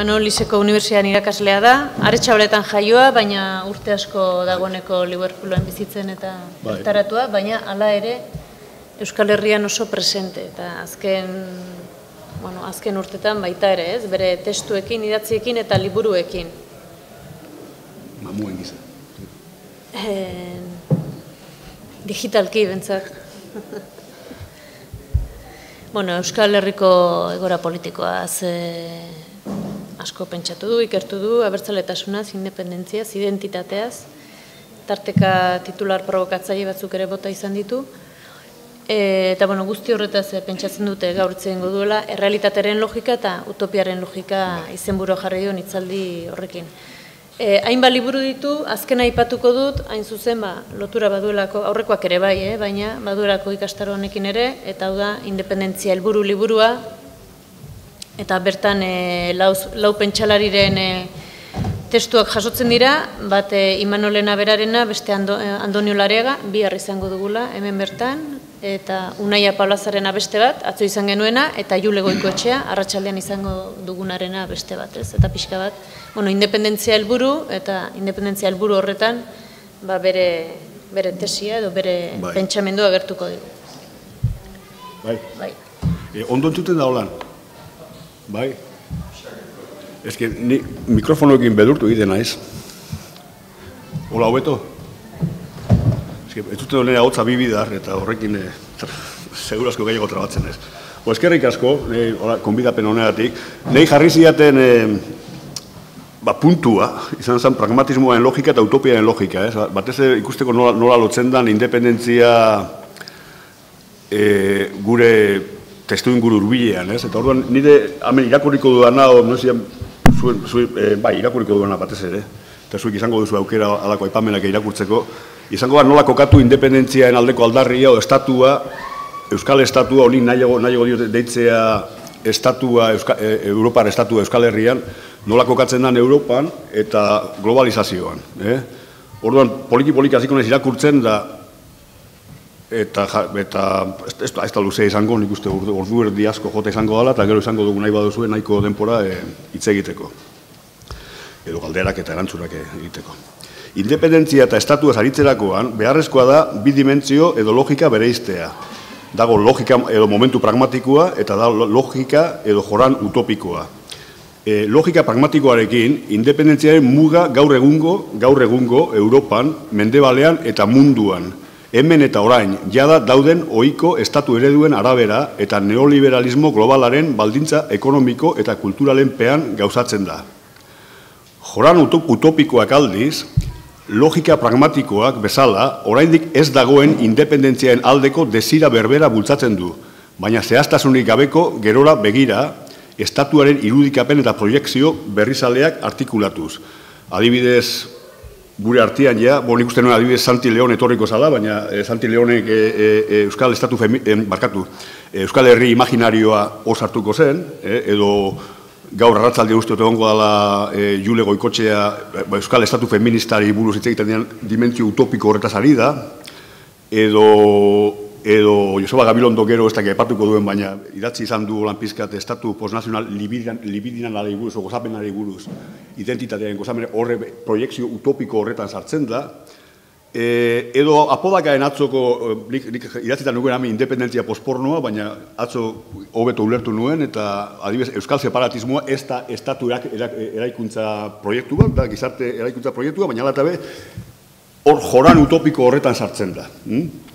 Imanol Liseko Unibertsian irakaslea da, aretsa jaioa, baina urte asko dagoeneko Liverpoolen bizitzen eta Bai. bertaratua, baina hala ere Euskal Herrian oso presente eta azken, bueno, azken urtetan baita ere, ez? Bere testuekin, idatziekin eta liburuekin. Mamuen gisa. Eh, digitalki bentzak. bueno, Euskal Herriko egora politikoaz eh, asko pentsatu du, ikertu du, abertzaletasunaz, independentziaz, identitateaz, tarteka titular provokatzaile batzuk ere bota izan ditu. E, eta bueno, guzti horretaz eh, pentsatzen dute gaur hitz egingo duela, errealitateren logika eta utopiaren logika izenburu jarri dio hitzaldi horrekin. E, hainbat liburu ditu, azkena aipatuko dut, hain zuzen, ba, lotura baduelako, aurrekoak ere bai, eh, baina baduelako ikastaro honekin ere, eta hau da, independentzia helburu liburua, eta bertan e, lau, lau pentsalariren e, testuak jasotzen dira, bat e, Imanolena berarena, beste Ando, eh, Andonio Larega, bihar izango dugula, hemen bertan, eta Unaia Paulazarena beste bat, atzo izan genuena, eta Jule Goikoetxea, arratsaldean izango dugunarena beste bat, ez? Eta pixka bat, bueno, independentzia helburu eta independentzia helburu horretan, ba bere, bere tesia edo bere Bai. pentsamendua agertuko dugu. Bai. Bai. E, ondo entzuten da holan. Bai. Que ni mikrofonoekin bedurtu egiten naiz. Hola, hobeto? Que ez dute honera hotza bibidar eta horrekin e, segurazko gehiago trabatzen ez. Bo, eskerrik asko, e, hola, konbidapen honegatik. Nei jarri ziaten e, ba, puntua, izan zen pragmatismoaren logika eta utopiaren logika, ez? Batez ere ikusteko nola, nola lotzen dan independentzia e, gure testu inguru urbilean, ez? Eta orduan nire hemen irakurriko dudana, o, no zian, zuen, zuen, e, bai, irakurriko dudana batez ere, eta zuek izango duzu aukera alako aipamenak irakurtzeko, izango da nola kokatu independentziaen aldeko aldarria o estatua, Euskal Estatua, honi nahiago, nahiago diote deitzea estatua, Euska, e, Europar estatua Euskal Herrian, nola kokatzen den Europan eta globalizazioan. Eh? Orduan, poliki-poliki hasiko irakurtzen da, eta, eta ez, ez, da- luzea izango, nik uste ordu, ordu erdi asko jota izango dela, eta gero izango dugu nahi baduzue nahiko denpora e, hitz egiteko. Edo galderak eta erantzunak egiteko. Independentzia eta estatuaz aritzerakoan, beharrezkoa da bi dimentsio edo logika bereiztea. Dago logika edo momentu pragmatikoa eta da logika edo joran utopikoa. E, logika pragmatikoarekin, independentziaren muga gaur egungo, gaur egungo, Europan, mendebalean eta munduan. Hemen eta orain, jada dauden ohiko estatu ereduen arabera eta neoliberalismo globalaren baldintza ekonomiko eta kulturalen pean gauzatzen da. Joran utop- utopikoak aldiz, logika pragmatikoak bezala, oraindik ez dagoen independentziaen aldeko desira berbera bultzatzen du, baina zehaztasunik gabeko gerora begira, estatuaren irudikapen eta proiekzio berrizaleak artikulatuz. Adibidez, gure artean ja, bo nik uste nuen adibidez Santi Leon etorriko zala, baina eh, Santi Leonek eh, eh, Euskal Estatu femi, eh, barkatu, Euskal Herri imaginarioa hor sartuko zen, eh, edo gaur arratzalde uste dut egongo dela e, Jule Goikotxea eh, ba, Euskal Estatu Feministari buruz hitz egiten dian dimentsio utopiko horretaz ari da, edo, edo Joseba Gabilondo gero ez da aipatuko duen, baina idatzi izan du lan pizkat Estatu Postnazional libidinalari buruz, o gozapenari buruz, identitatearen gozapen horre proiektzio utopiko horretan sartzen da, E, edo apodakaen atzoko, eh, nik, nik idatzitan nuen hami independentzia pospornoa, baina atzo hobeto ulertu nuen, eta adibidez Euskal separatismoa ez da estatu erak, erak, eraikuntza proiektu bat, da gizarte eraikuntza proiektua, baina ala eta be, hor joran utopiko horretan sartzen da. Mm?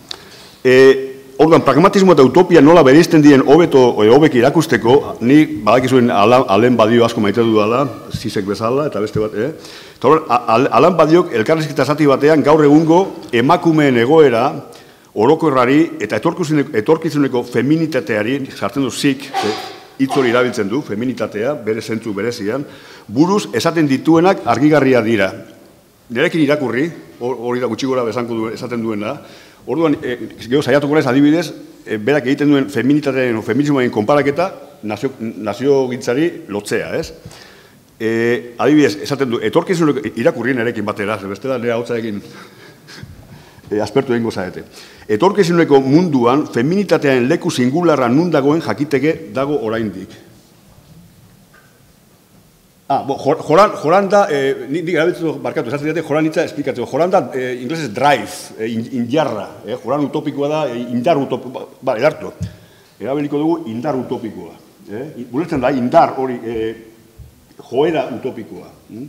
E, Orduan, pragmatismo eta utopia nola bereizten diren hobeto e, hobeki irakusteko, ni badakizuen ala- alen badio asko maite dudala, zizek bezala, eta beste bat, eh? Eta orduan, alan badiok elkarrizketa zati batean gaur egungo emakumeen egoera orokorrari eta etorkizuneko, feminitateari, sartzen du zik, hitz hori erabiltzen du, feminitatea, bere zentzu berezian, buruz esaten dituenak argigarria dira. Nirekin irakurri, hor- hori da gutxi gora besanko du, esaten duena, orduan, e, gero saiatuko naiz adibidez, e, berak egiten duen feminitatearen o feminismoaren konparaketa nazio, nazio gintzari lotzea, ez? E, adibidez, esaten du, etorkizuneko irakurri nerekin batera, bestela nire hautzaekin e, aspertu egingo zaete. Etorkizuneko munduan feminitatearen leku singularra nun dagoen jakiteke dago oraindik. Ah, bo, joran, joran da, eh, nik erabiltzen barkatu, esatzen dute, joran hitza esplikatzeko. Joran da, eh, inglesez drive, eh, indarra, eh, joran utopikoa da, eh, indar utopikoa, ba, edartu. Erabiliko dugu indar utopikoa. Eh? Buletzen da, indar hori, eh, joera utopikoa. Hm?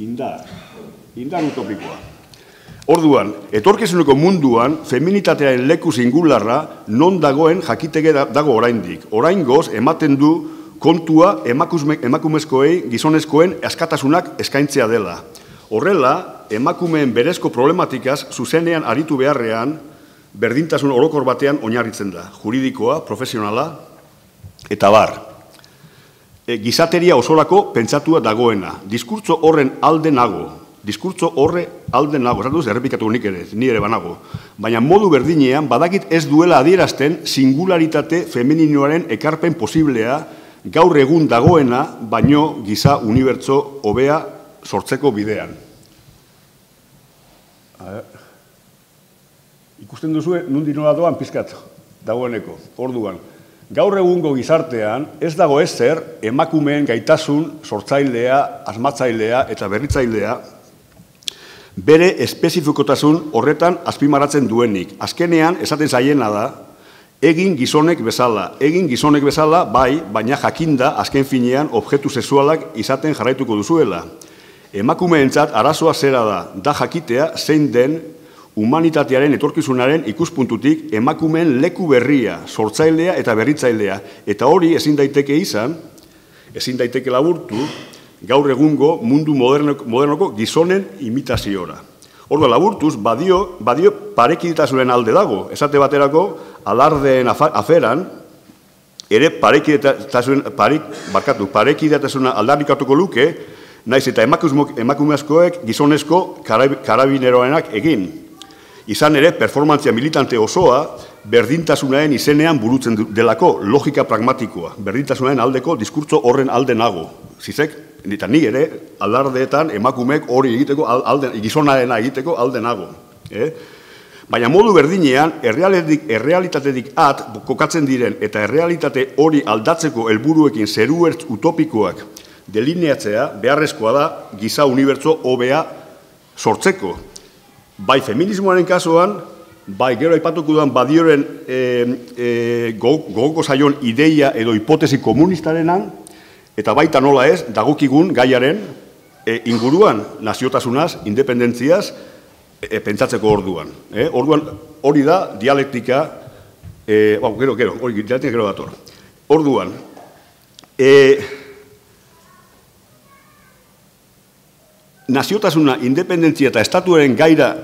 Indar, indar utopikoa. Orduan, etorkizuneko munduan, feminitatearen leku singularra non dagoen jakitege dago oraindik. Oraingoz ematen du kontua emakumezkoei gizonezkoen askatasunak eskaintzea dela. Horrela, emakumeen berezko problematikaz zuzenean aritu beharrean, berdintasun orokor batean oinarritzen da. Juridikoa, profesionala, eta bar. E, gizateria osorako pentsatua dagoena. Diskurtzo horren alde nago. Diskurtzo horre alde nago. Zatu errepikatu nik ere, ni ere banago. Baina modu berdinean, badakit ez duela adierazten singularitate femeninoaren ekarpen posiblea gaur egun dagoena, baino giza unibertso hobea sortzeko bidean. Ikusten duzu, nundi nola doan pizkat, dagoeneko, orduan. Gaur egungo gizartean ez dago ezer emakumeen gaitasun sortzailea, asmatzailea eta berritzailea bere espezifikotasun horretan azpimaratzen duenik. Azkenean, esaten zaiena da, Egin gizonek bezala, egin gizonek bezala, bai, baina jakinda azken finean objektu sexualak izaten jarraituko duzuela. Emakumeentzat arazoa zera da, da jakitea zein den humanitatearen etorkizunaren ikuspuntutik emakumeen leku berria, sortzailea eta berritzailea. Eta hori ezin daiteke izan, ezin daiteke laburtu, gaur egungo mundu modernoko gizonen imitaziora. Ordu laburtuz, badio, badio parekidetasunen alde dago. Esate baterako, alardeen aferan, ere parekidetasun, parek, barkatu, parekidetasuna aldarrikatuko luke, naiz eta emakumezkoek gizonezko karabineroenak egin. Izan ere, performantzia militante osoa, berdintasunaren izenean burutzen delako logika pragmatikoa. Berdintasunaren aldeko diskurtso horren alde nago. Zizek, eta ni ere, alardeetan emakumeek hori egiteko, alde, gizonarena egiteko alde nago. Eh? Baina modu berdinean, errealitatetik at, kokatzen diren, eta errealitate hori aldatzeko helburuekin zeruertz utopikoak delineatzea, beharrezkoa da, giza unibertso hobea sortzeko. Bai feminismoaren kasuan, bai gero aipatuko duan badioren e, e, gogoko zaion ideia edo hipotesi komunistarenan, Eta baita nola ez, dagokigun gaiaren e, inguruan naziotasunaz, independentziaz, e, pentsatzeko orduan. E, orduan hori da dialektika, e, bau, gero, gero, hori dialektika gero dator. Orduan, e, naziotasuna, independentzia eta estatuaren gaira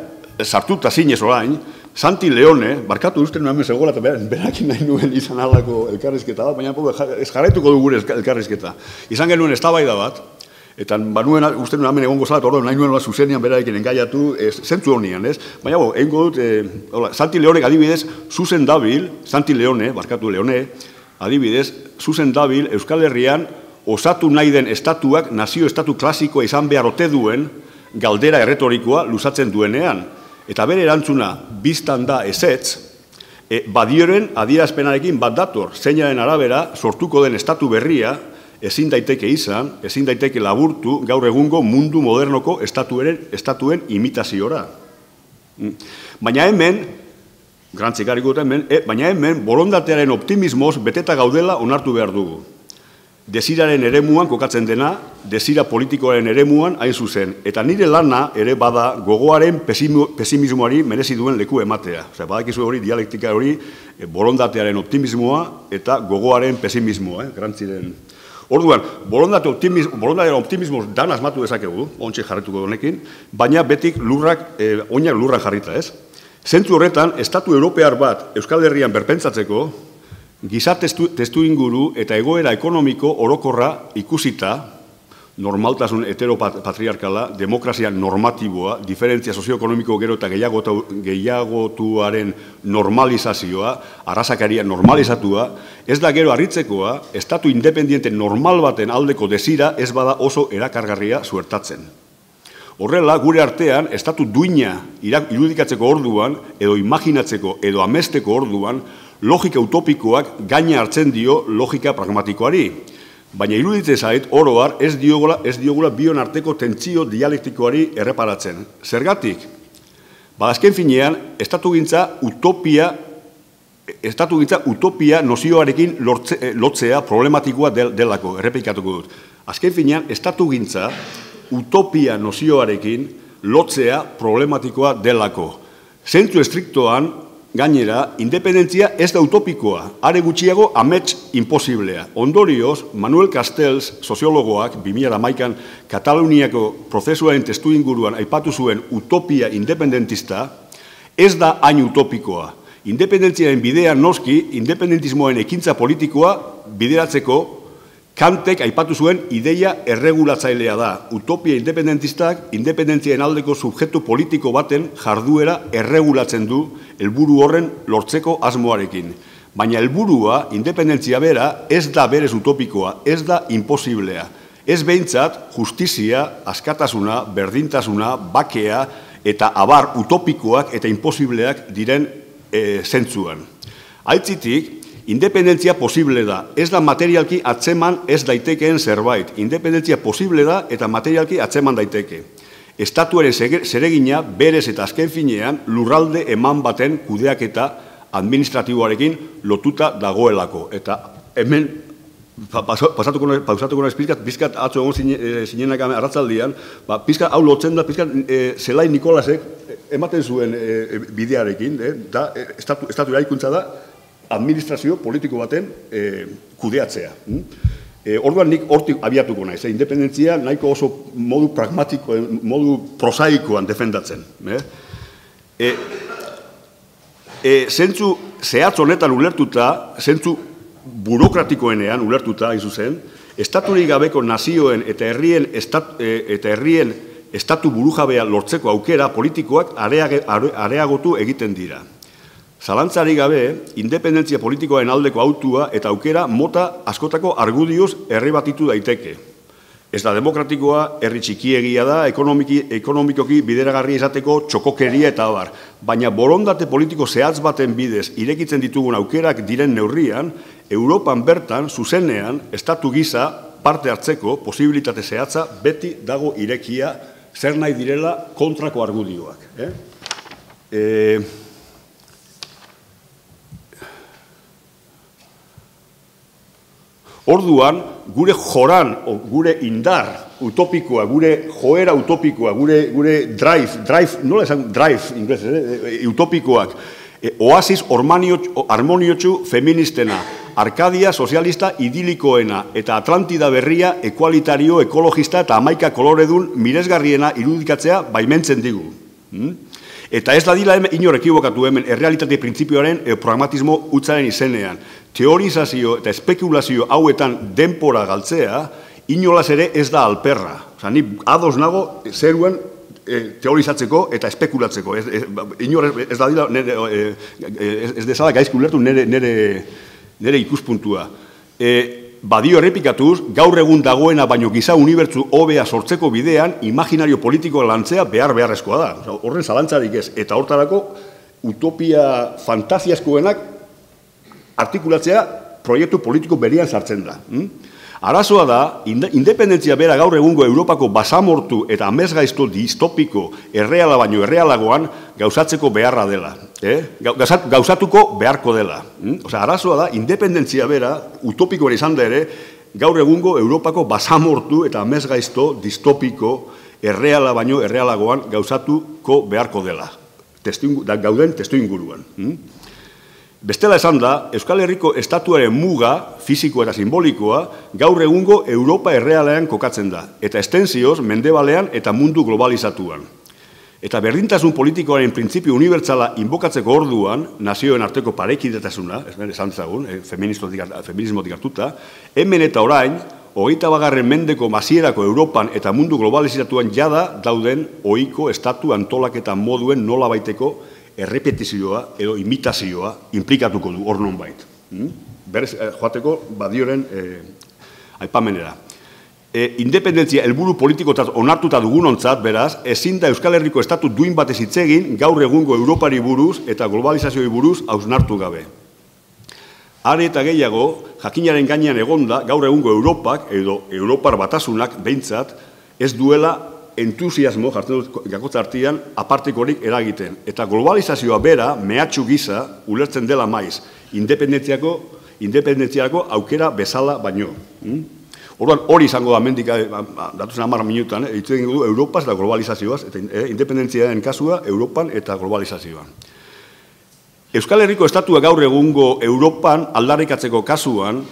sartuta zinez orain, Santi Leone, barkatu uste nuen zegoela eta berakin nahi nuen izan alako elkarrizketa bat, baina ez jarraituko du gure elkarrizketa. Izan genuen eztabaida bat, eta banuen uste nuen hemen egongo zala, ordo, nahi nuen zuzenian berarekin engaiatu, ez, zentzu honian, ez? Baina, bo, egin dut, e, hola, Santi Leone adibidez, zuzen dabil, Santi Leone, barkatu Leone, adibidez, zuzen dabil, Euskal Herrian, osatu nahi den estatuak, nazio estatu klasikoa izan behar ote duen, galdera erretorikoa luzatzen duenean. Eta bere erantzuna biztan da ezetz, e, badioren adierazpenarekin bat dator, zeinaren arabera sortuko den estatu berria, ezin daiteke izan, ezin daiteke laburtu gaur egungo mundu modernoko estatuen, estatuen imitaziora. Mm. Baina hemen, grantzik hemen, e, baina hemen borondatearen optimismoz beteta gaudela onartu behar dugu desiraren eremuan kokatzen dena, desira politikoaren eremuan hain zuzen. Eta nire lana ere bada gogoaren pesimismoari merezi duen leku ematea. Osea, badakizu hori dialektika hori e, borondatearen optimismoa eta gogoaren pesimismoa, eh, grantziren. Orduan, borondate borondatearen optimismo dan asmatu dezakegu, ontsi jarretuko honekin, baina betik lurrak, e, oinak lurrak jarrita, ez? Zentzu horretan, Estatu Europear bat Euskal Herrian berpentsatzeko, Giza testu, inguru eta egoera ekonomiko orokorra ikusita, normaltasun heteropatriarkala, demokrazia normatiboa, diferentzia sozioekonomiko gero eta gehiagotuaren normalizazioa, arrasakaria normalizatua, ez da gero harritzekoa, estatu independiente normal baten aldeko desira ez bada oso erakargarria zuertatzen. Horrela, gure artean, estatu duina irudikatzeko orduan, edo imaginatzeko, edo amesteko orduan, logika utopikoak gaina hartzen dio logika pragmatikoari. Baina iruditze zait, oroar, ez diogula, ez diogula bion arteko tentzio dialektikoari erreparatzen. Zergatik? Ba, azken finean, estatu gintza utopia, estatu gintza utopia nozioarekin lortze, eh, lotzea problematikoa del, delako, errepikatuko dut. Azken finean, estatu gintza utopia nozioarekin lotzea problematikoa delako. Zentzu estriktoan, Gainera, independentzia ez da utopikoa, are gutxiago amets imposiblea. Ondorioz, Manuel Castells, soziologoak, 2000 maikan Kataluniako prozesuaren testu inguruan aipatu zuen utopia independentista, ez da hain utopikoa. Independentziaren bidea noski, independentismoen ekintza politikoa bideratzeko Kantek aipatu zuen ideia erregulatzailea da. Utopia independentistak independentzien aldeko subjektu politiko baten jarduera erregulatzen du helburu horren lortzeko asmoarekin. Baina helburua independentzia bera ez da berez utopikoa, ez da imposiblea. Ez behintzat justizia, askatasuna, berdintasuna, bakea eta abar utopikoak eta imposibleak diren e, zentzuan. Aitzitik, Independentzia posible da, ez da materialki atzeman ez daitekeen zerbait. Independentzia posible da eta materialki atzeman daiteke. Estatuaren zeregina berez eta azken finean lurralde eman baten kudeak eta administratiboarekin lotuta dagoelako. Eta hemen pasatuko nahi pizkat, pizkat atzo egon zinenak eh, arratzaldian, ba, pizkat hau lotzen da, pizkat e, Zelai Nikolasek ematen zuen e, bidearekin, e, da, estatu, estatu da, administrazio politiko baten e, kudeatzea. E, orduan nik hortik abiatuko naiz, e, independentzia nahiko oso modu pragmatiko, modu prosaikoan defendatzen. E? E, e, zentzu zehatz honetan ulertuta, zentzu burokratikoenean ulertuta, izu zen, estaturik gabeko nazioen eta herrien, estat, eta herrien estatu burujabea lortzeko aukera politikoak areagotu egiten dira. Zalantzari gabe, independentzia politikoaren aldeko autua eta aukera mota askotako argudioz herri batitu daiteke. Ez da demokratikoa, herri txikiegia da, ekonomiki, ekonomikoki bideragarri izateko txokokeria eta abar. Baina borondate politiko zehatz baten bidez irekitzen ditugun aukerak diren neurrian, Europan bertan, zuzenean, estatu gisa parte hartzeko posibilitate zehatza beti dago irekia zer nahi direla kontrako argudioak. Eh? Eh, Orduan, gure joran, gure indar utopikoa, gure joera utopikoa, gure, gure drive, drive, nola esan drive, ingles, eh, eh, utopikoak, eh, oasis harmoniotxu feministena, Arkadia sozialista idilikoena eta Atlantida berria ekualitario, ekologista eta amaika koloredun miresgarriena irudikatzea baimentzen digu. Hmm? Eta ez da dila hemen inor ekibokatu hemen errealitate printzipioaren e, pragmatismo utzaren izenean teorizazio eta espekulazio hauetan denpora galtzea, inolaz ere ez da alperra. Osa, ni ados nago zeruen e, teorizatzeko eta espekulatzeko. Ez, ez, inor ez, da dira, nere, e, ez dezala gaizku lertu nere, nere, nere ikuspuntua. E, badio errepikatuz, gaur egun dagoena baino giza unibertsu hobea sortzeko bidean, imaginario politiko lantzea behar beharrezkoa da. Horren zalantzarik ez. Eta hortarako, utopia fantasiaskoenak artikulatzea proiektu politiko berian sartzen da. Hm? Arazoa da, independentzia bera gaur egungo Europako basamortu eta amezgaizto distopiko erreala baino errealagoan gauzatzeko beharra dela. Eh? Gauzatuko beharko dela. Hm? Osa, arazoa da, independentzia bera, utopiko izan da ere, gaur egungo Europako basamortu eta amezgaizto distopiko erreala baino errealagoan gauzatuko beharko dela. Testu, da, gauden testu inguruan. Hm? Bestela esan da, Euskal Herriko estatuaren muga, fiziko eta simbolikoa, gaur egungo Europa errealean kokatzen da, eta estenzioz mendebalean eta mundu globalizatuan. Eta berdintasun politikoaren printzipio unibertsala inbokatzeko orduan, nazioen arteko parekidetasuna, esan zagun, eh, feminismo dikartuta, hemen eta orain, hogeita bagarren mendeko masierako Europan eta mundu globalizatuan jada dauden ohiko estatu antolaketa moduen nola baiteko errepetizioa edo imitazioa implikatuko du hor bait. Hmm? Berez, eh, joateko badioren eh, aipamenera. E, independentzia helburu politikotzat onartuta dugunontzat, beraz, ezin da Euskal Herriko estatu duin batez hitzegin gaur egungo Europari buruz eta globalizazioi buruz hausnartu gabe. Are eta gehiago, jakinaren gainean egonda, gaur egungo Europak, edo Europar batasunak, behintzat, ez duela entusiasmo, jartzen dut gakotza artian, apartikorik eragiten. Eta globalizazioa bera, mehatxu gisa, ulertzen dela maiz, independentziako, independentziako aukera bezala baino. Hmm? Orduan, hori izango da mendik, eh, datuzen amara minutan, eh, du Europaz eta globalizazioaz, eta eh, independentziaren kasua, Europan eta globalizazioan. Euskal Herriko estatua gaur egungo Europan aldarrikatzeko kasuan,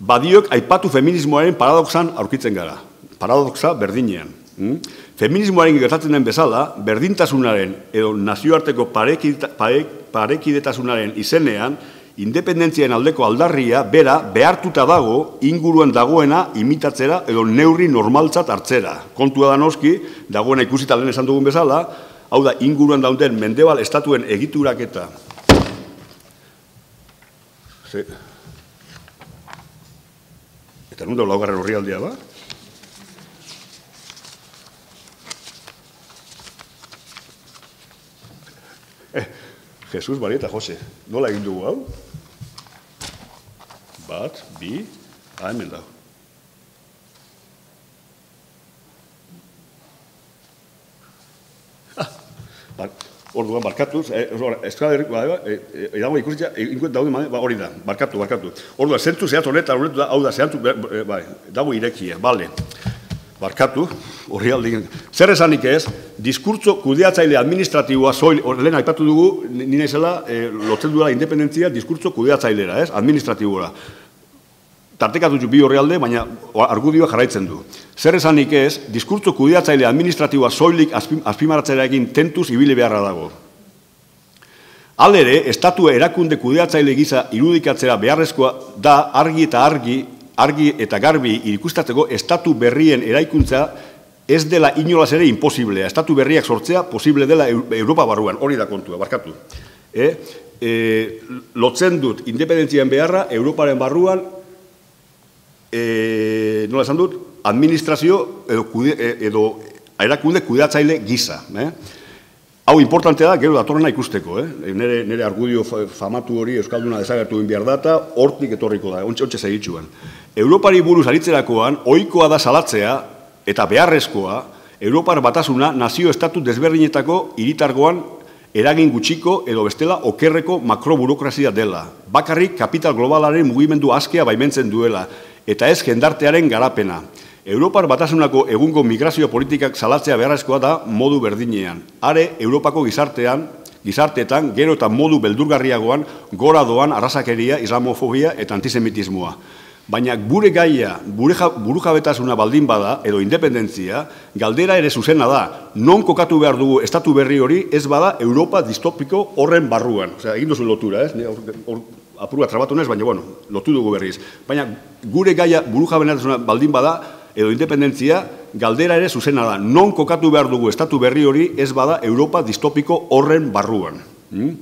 badiok aipatu feminismoaren paradoxan aurkitzen gara. Paradoxa berdinean. Hmm? Feminismoaren gertatzen den bezala, berdintasunaren edo nazioarteko parekidetasunaren izenean, independentziaren aldeko aldarria bera behartuta dago inguruan dagoena imitatzera edo neurri normaltzat hartzera. Kontua da noski, dagoena ikusita lehen esan dugun bezala, hau da inguruan dauden mendebal estatuen egiturak eta... Eta nun da laugarren horri aldea ba? Jesus, Maria eta Jose, nola egin dugu hau? Bat, bi, hemen da. Ah, Orduan, barkatuz, eh, eskaderik, ba, eh, eh, edago ikusitza, inkuen daude, ba, hori da, barkatu, barkatu. Orduan, zentu zehat honetan, hau da, zehantu, bai, dago irekia, bale barkatu, horri aldin. Zer esanik ez, diskurtso kudeatzaile administratiboa soil, lehen aipatu dugu, nina izela, e, lotzen duela independentzia, diskurtso kudeatzailera, ez, administratibora. Tartekatu bi horri alde, baina argudioa jarraitzen du. Zer esanik ez, diskurtso kudeatzaile administratiboa soilik azpimaratzera egin tentuz ibile beharra dago. Alere, estatu erakunde kudeatzaile giza irudikatzera beharrezkoa da argi eta argi argi eta garbi ikustatzeko estatu berrien eraikuntza ez dela inolaz ere imposiblea. Estatu berriak sortzea posible dela Europa barruan, hori da kontua, barkatu. E, e, lotzen dut independentzian beharra Europaren barruan e, nola esan dut, administrazio edo, edo erakunde kudeatzaile gisa. Eh? Hau importantea da, gero datorrena ikusteko, eh? nere, nere argudio famatu hori Euskalduna desagertu egin behar data, hortik etorriko da, ontsa ontsa segitxuan. Europari buruz aritzerakoan, ohikoa da salatzea eta beharrezkoa, Europar batasuna nazio estatu desberdinetako iritargoan eragin gutxiko edo bestela okerreko makroburokrazia dela. Bakarrik kapital globalaren mugimendu askea baimentzen duela, eta ez jendartearen garapena. Europar batasunako egungo migrazio politikak salatzea beharrezkoa da modu berdinean. Are, Europako gizartean, gizarteetan, gero eta modu beldurgarriagoan, gora doan arrasakeria, islamofobia eta antisemitismoa. Baina gure gaia, buru jabetasuna baldin bada, edo independentzia, galdera ere zuzena da, non kokatu behar dugu estatu berri hori, ez bada Europa distopiko horren barruan. Osea, egin duzu lotura, ez? Apurua trabatu nez, baina, bueno, lotu dugu berriz. Baina gure gaia buru jabetasuna baldin bada, edo independentzia, galdera ere zuzena da, non kokatu behar dugu estatu berri hori ez bada Europa distopiko horren barruan. Hmm?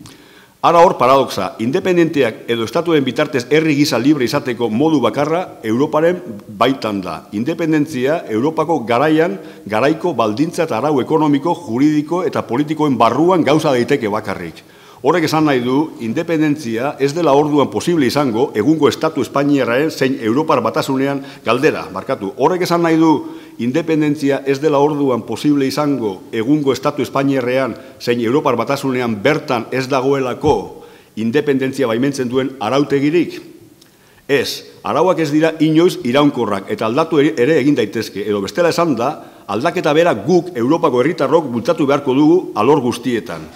Ara hor paradoxa, independenteak edo estatuen bitartez herri gisa libre izateko modu bakarra Europaren baitan da. Independentzia Europako garaian, garaiko baldintza eta arau ekonomiko, juridiko eta politikoen barruan gauza daiteke bakarrik. Horrek esan nahi du, independentzia ez dela orduan posible izango, egungo estatu espainiarraen zein Europar batasunean galdera, markatu. Horrek esan nahi du, independentzia ez dela orduan posible izango, egungo estatu espainiarrean zein Europar batasunean bertan ez dagoelako independentzia baimentzen duen arautegirik. Ez, arauak ez dira inoiz iraunkorrak eta aldatu ere egin daitezke. Edo bestela esan da, aldaketa bera guk Europako herritarrok bultzatu beharko dugu alor guztietan.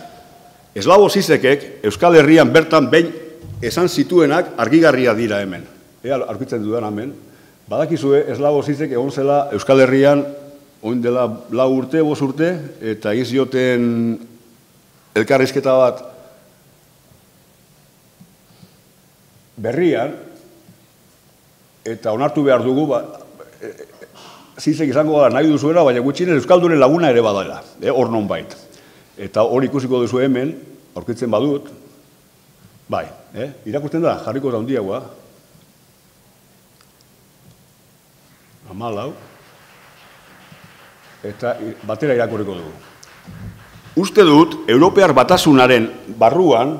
Eslabo zizekek Euskal Herrian bertan behin esan zituenak argigarria dira hemen. Ea, arkitzen dudan hemen. Badakizue, eslabo zizek egon zela Euskal Herrian oin dela lau urte, bos urte, eta izioten elkarrizketa bat berrian, eta onartu behar dugu, ba, e, e, zizek izango da nahi duzuela, baina gutxinez Euskaldunen laguna ere badala, eh, hor non bait. Eta hori ikusiko duzu hemen, aurkitzen badut, bai, eh? irakusten da, jarriko da hundiagoa, amalau, eta batera irakurriko dugu. Uste dut, Europear batasunaren barruan,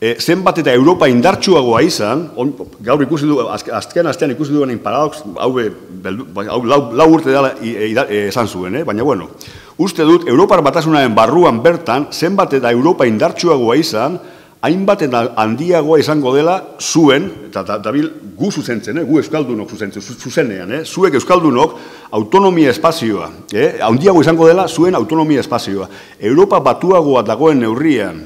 e, zenbat eta Europa indartsuagoa izan, on, gaur ikusi du, azken astean ikusi duen paradox, hau, bai, hau lau, lau urte dela esan zuen, eh? baina bueno, uste dut, Europar batasunaren barruan bertan, zenbat eta Europa indartsuagoa izan, hainbat eta handiagoa izango dela zuen, eta dabil gu zuzentzen, eh? gu euskaldunok zuzentzen, zuzenean, eh? zuek euskaldunok autonomia espazioa, eh? handiago izango dela zuen autonomia espazioa. Europa batuagoa dagoen neurrian,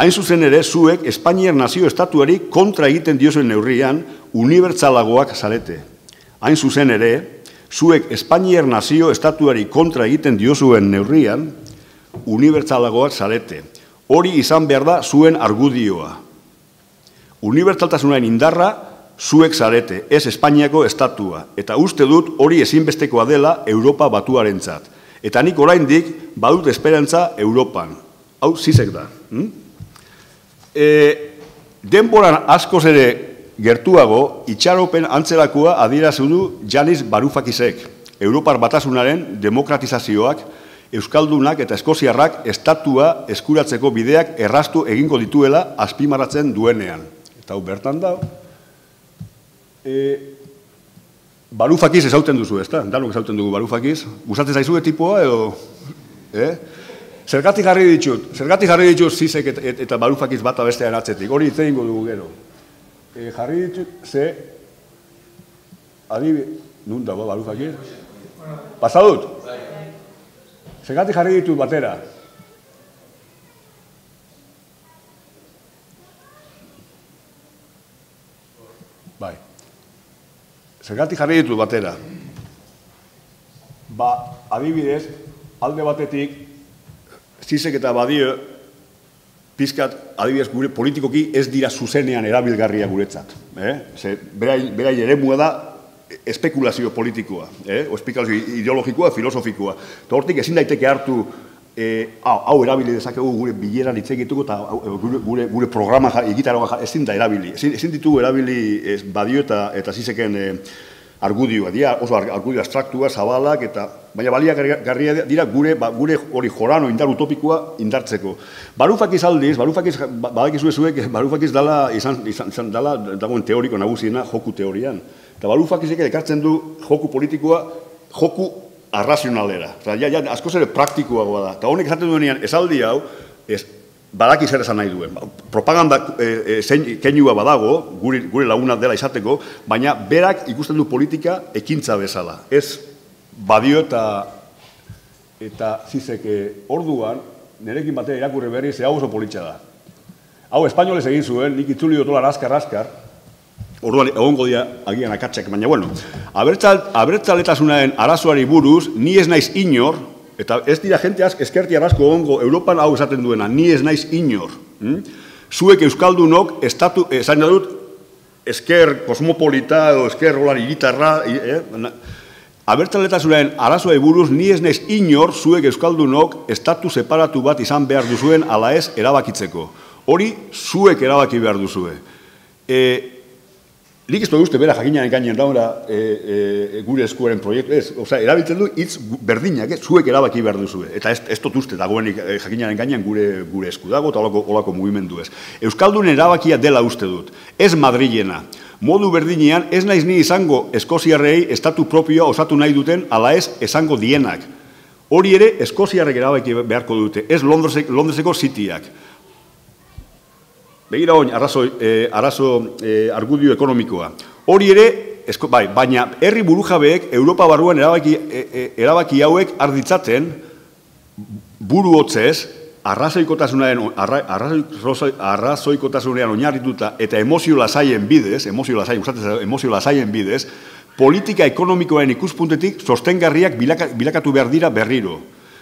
hain zuzen ere, zuek Espainiar nazio estatuari kontra egiten diozuen neurrian, unibertsalagoak zarete. Hain zuzen ere, zuek Espainiar nazio estatuari kontra egiten diozuen neurrian, unibertsalagoak zarete. Hori izan behar da zuen argudioa. Unibertsaltasunaren indarra zuek zarete, ez Espainiako estatua. Eta uste dut hori ezinbestekoa dela Europa batuarentzat. Eta nik oraindik badut esperantza Europan. Hau zizek da. Hm? E, denboran askoz ere gertuago, itxaropen antzelakoa adirazu du Janis Barufakisek, Europar batasunaren demokratizazioak, Euskaldunak eta Eskoziarrak estatua eskuratzeko bideak errastu egingo dituela azpimaratzen duenean. Eta hau bertan da, e, barufakiz ezauten duzu, ez da? Danok ezauten dugu barufakiz. Gustatzen zaizu tipoa edo... Eh? Zergatik jarri ditut, zergatik jarri ditut zizek eta, eta barufakiz bata bestean atzetik. Hori itzein dugu gero. E, jarri ditut, ze... Adibi... Nun dago barufakiz? Pasadut? Zergatik jarri ditu batera. Bai. Zergatik jarri ditu batera. Ba, adibidez, alde batetik, zizek eta badio, pizkat, adibidez, gure politikoki ez dira zuzenean erabilgarria guretzat. Eh? Ze, berai, berai ere da, espekulazio politikoa, eh? o espekulazio ideologikoa, filosofikoa. Eta hortik ezin daiteke hartu eh, hau, hau erabili dezakegu gure bileran hitz egituko eta gure, gure, gure programa egitaroa ezin da erabili. Ezin, ezin ditugu erabili ez, badio eta, eta zizeken eh, argudioa, dira oso argudio abstraktua, zabalak, eta baina balia garria dira gure, ba, gure hori jorano indar utopikoa indartzeko. Barufakiz aldiz, barufakiz, ba, badakizu zuek, barufakiz dala, izan, izan, izan dala, dagoen teoriko nagusiena, joku teorian. Eta balufak izek ekartzen du joku politikoa, joku arrazionalera. Eta ja, ja, askoz ere praktikoagoa da. Eta honek esaten duenean, esaldi hau, ez, badaki zer esan nahi duen. Propaganda e, e, badago, gure, gure laguna dela izateko, baina berak ikusten du politika ekintza bezala. Ez badio eta eta zizek orduan, nerekin batera irakurri berri, ze hau oso politxa da. Hau, espainolez egin zuen, nik itzuli dotolar askar-askar, Orduan, egongo dira agian akatzek, baina bueno, abertzal, abertzaletasunaren arazoari buruz, ni ez naiz inor, eta ez dira jente ask, eskerti arrasko egongo, Europan hau esaten duena, ni ez naiz inor. Hm? Zuek Euskaldunok, estatu, esan dut, esker kosmopolita edo esker rolari gitarra, eh? abertzaletasunaren arazoari buruz, ni ez naiz inor, zuek Euskaldunok, estatu separatu bat izan behar duzuen ala ez erabakitzeko. Hori, zuek erabaki behar duzue. E, Nik ez uste bera jakinaren gainean daura e, e, gure eskuaren proiektu, ez, oza, erabiltzen du hitz berdinak, ez, zuek erabaki behar duzue, eta ez, ez dut uste dagoenik e, jakinaren gainean gure, gure esku dago, eta olako, olako mugimendu ez. Euskaldun erabakia dela uste dut, ez Madrilena. Modu berdinean, ez naiz ni izango Eskoziarrei estatu propioa osatu nahi duten, ala ez, esango dienak. Hori ere, Eskoziarrek erabaki beharko dute, ez Londreseko, Londreseko sitiak. Begira oin, arazo, e, arazo e, argudio ekonomikoa. Hori ere, esko, bai, baina herri burujabeek Europa barruan erabaki, e, erabaki hauek arditzaten buru hotzez, arrazoikotasunaren, arrazoikotasunean oinarrituta eta emozio lasaien bidez, emozio lasaien, emozio lasaien bidez, politika ekonomikoaren ikuspuntetik sostengarriak bilakatu behar dira berriro.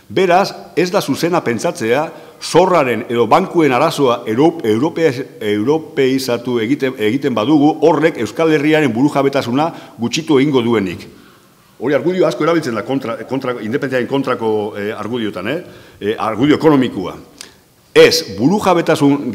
Beraz, ez da zuzena pentsatzea, zorraren edo bankuen arazoa europeizatu egiten, egiten badugu, horrek Euskal Herriaren buru jabetasuna gutxitu egingo duenik. Hori argudio asko erabiltzen da kontra, kontra, kontrako eh, argudiotan, eh? eh? argudio ekonomikua. Ez, buru jabetasun,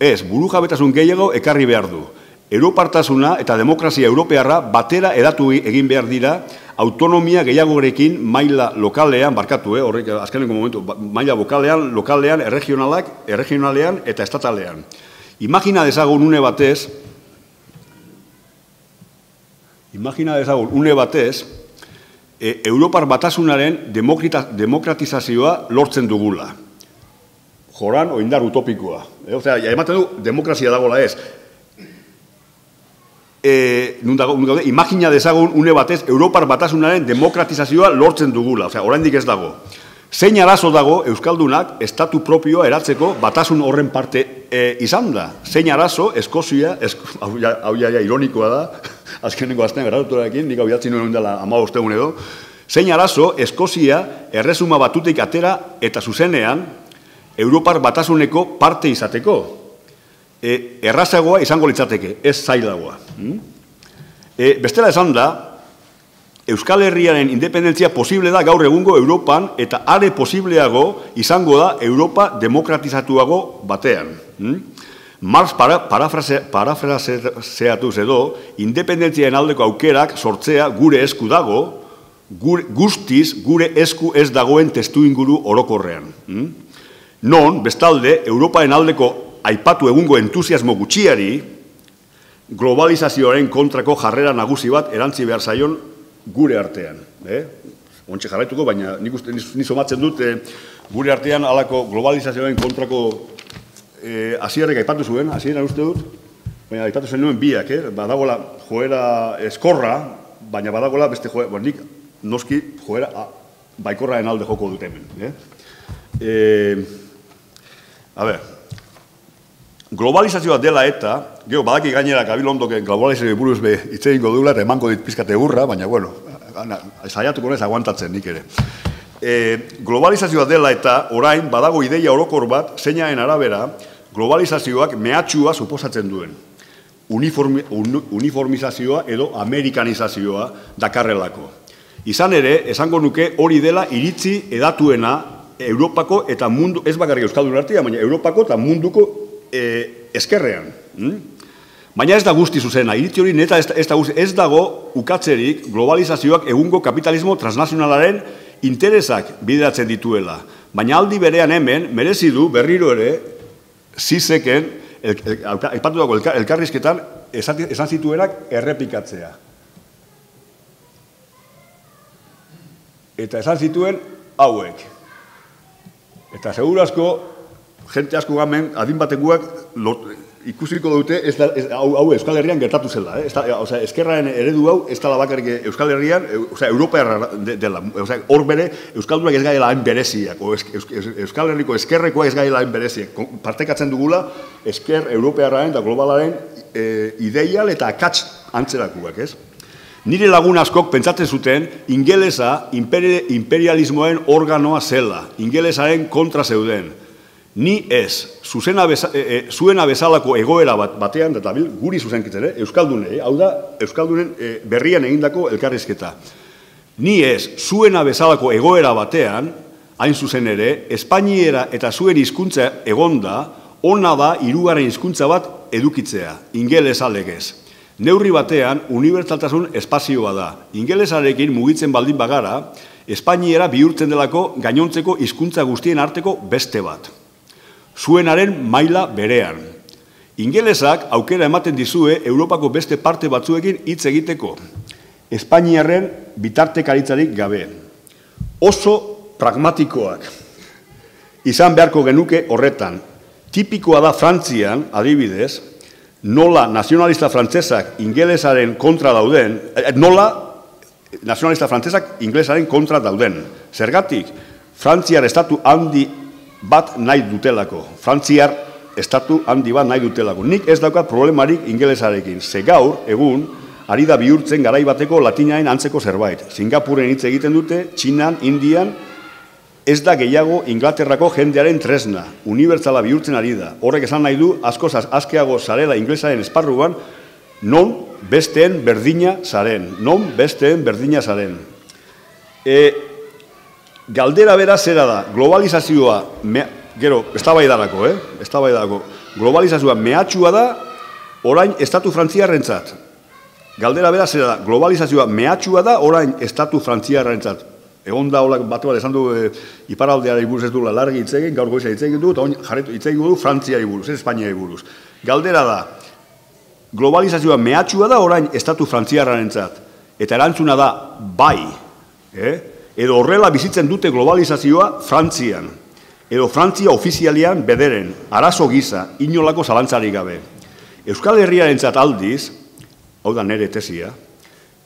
ez, buru jabetasun gehiago ekarri behar du. Europartasuna eta demokrazia europearra batera edatu egin behar dira, autonomia gehiagorekin maila lokalean, barkatu, eh, horrek azkeneko momentu, ba, maila lokalean, lokalean, erregionalak, erregionalean eta estatalean. Imagina dezagun une batez, imagina dezagun une batez, e, Europar batasunaren demokratizazioa lortzen dugula. Joran, oindar utopikoa. E, Osea, ematen du, demokrazia dagoela ez. E, nun dago, imagina dezagun une batez, Europar batasunaren demokratizazioa lortzen dugula. Osea, oraindik ez dago. Zein arazo dago Euskaldunak estatu propioa eratzeko batasun horren parte e, izan da. Zein arazo, Eskozia, esko, hau ja, ja, ironikoa da, azkenengo azten, berratutorekin, nik hau jatzen nuen dela ama edo, zein arazo, Eskozia errezuma batutik atera eta zuzenean Europar batasuneko parte izateko. E, errazagoa izango litzateke, ez zailagoa. Hmm? E, bestela esan da, Euskal Herriaren independentzia posible da gaur egungo Europan eta are posibleago izango da Europa demokratizatuago batean. Hmm? Marx para, parafraseatu edo, independentziaen aldeko aukerak sortzea gure esku dago, gure, guztiz gure esku ez dagoen testu inguru orokorrean. Hmm? Non, bestalde, Europaen aldeko aipatu egungo entusiasmo gutxiari, globalizazioaren kontrako jarrera nagusi bat erantzi behar zaion gure artean. Eh? Ontxe jarraituko, baina nik uste, nizo matzen dut, eh, gure artean alako globalizazioaren kontrako eh, asierrek aipatu zuen, asieran uste dut, baina aipatu zen nuen biak, eh? badagola joera eskorra, baina badagola beste joera, bueno, nik noski joera a, baikorraen alde joko dut hemen. Eh? Eh, a ber, globalizazioa dela eta, Gero, badaki gainera, Gabil Ondoken globalizazio buruz be itzein godula eta emango dit pizkate urra, baina, bueno, saiatuko ez aguantatzen nik ere. E, globalizazioa dela eta orain badago ideia orokor bat, zeinaen arabera, globalizazioak mehatxua suposatzen duen. Uniformi, uniformizazioa edo amerikanizazioa dakarrelako. Izan ere, esango nuke hori dela iritzi edatuena Europako eta mundu, ez bakarrik Euskaldun artia, baina Europako eta munduko e, eskerrean. Hmm? Baina ez da guzti zuzena, iritzi hori neta ez, ez, da guzti, ez dago ukatzerik globalizazioak egungo kapitalismo transnazionalaren interesak bideratzen dituela. Baina aldi berean hemen, merezi du berriro ere, zizeken, aipatu dago elkarrizketan, esan zituenak errepikatzea. Eta esan zituen hauek. Eta seguro asko, jente asko gamen, adin bateguak, ikusiko dute ez da, ez, hau, hau Euskal Herrian gertatu zela, eh? Esta, o sea, eskerraren eredu hau ez da bakarrik Euskal Herrian, o sea, Europa dela, o sea, hor bere Euskaldunak ez gaila hain bereziak, o Euskal Herriko eskerrekoa ez gaila hain bereziak. Partekatzen dugula esker Europearraren eta globalaren e, ideial eta akats antzerakuak, ez? Nire lagun askok pentsatzen zuten ingelesa imperialismoen organoa zela, ingelesaren kontra zeuden. Ni ez, zuzena beza, e, zuena bezalako egoera bat, batean, eta bil, guri zuzenkitzen, eh? Euskaldune, eh? hau da, Euskaldunen e, berrian egindako elkarrizketa. Ni ez, zuena bezalako egoera batean, hain zuzen ere, Espainiera eta zuen hizkuntza egonda, ona da irugaren hizkuntza bat edukitzea, ingeles alegez. Neurri batean, unibertsaltasun espazioa da. Ingelesarekin mugitzen baldin bagara, Espainiera bihurtzen delako gainontzeko hizkuntza guztien arteko beste bat zuenaren maila berean. Ingelesak aukera ematen dizue Europako beste parte batzuekin hitz egiteko. Espainiarren bitartekaritzarik gabe. Oso pragmatikoak. Izan beharko genuke horretan. Tipikoa da Frantzian, adibidez, nola nazionalista frantzesak ingelesaren kontra dauden, eh, nola nazionalista frantzesak ingelesaren kontra dauden. Zergatik, Frantziar estatu handi bat nahi dutelako. Frantziar estatu handi bat nahi dutelako. Nik ez daukat problemarik ingelesarekin. Ze gaur, egun, ari da bihurtzen garai bateko latinaen antzeko zerbait. Singapuren hitz egiten dute, Txinan, Indian, ez da gehiago Inglaterrako jendearen tresna. Unibertsala bihurtzen ari da. Horrek esan nahi du, asko azkeago zarela inglesaren esparruan, non besteen berdina zaren. Non besteen berdina zaren. E, Galdera bera zera da, globalizazioa, me, gero, ez da bai darako, eh? Ez da bai darako. Globalizazioa mehatxua da, orain estatu frantziarrentzat. Galdera bera zera da, globalizazioa mehatxua da, orain estatu frantziarrentzat. Egon da, holak, batu bat esan du, e, iparaldeara iburuz ez du largi itzegin, gaur goizea itzegin du, eta oin jarretu itzegin du, Frantziari buruz, ez Espainiari buruz. Galdera da, globalizazioa mehatxua da orain estatu frantziarraren eta erantzuna da bai, eh? Edo horrela bizitzen dute globalizazioa Frantzian, edo Frantzia ofizialian bederen, arazo gisa, inolako zalantzarik gabe. Euskal Herriaren aldiz, hau da nere tesia,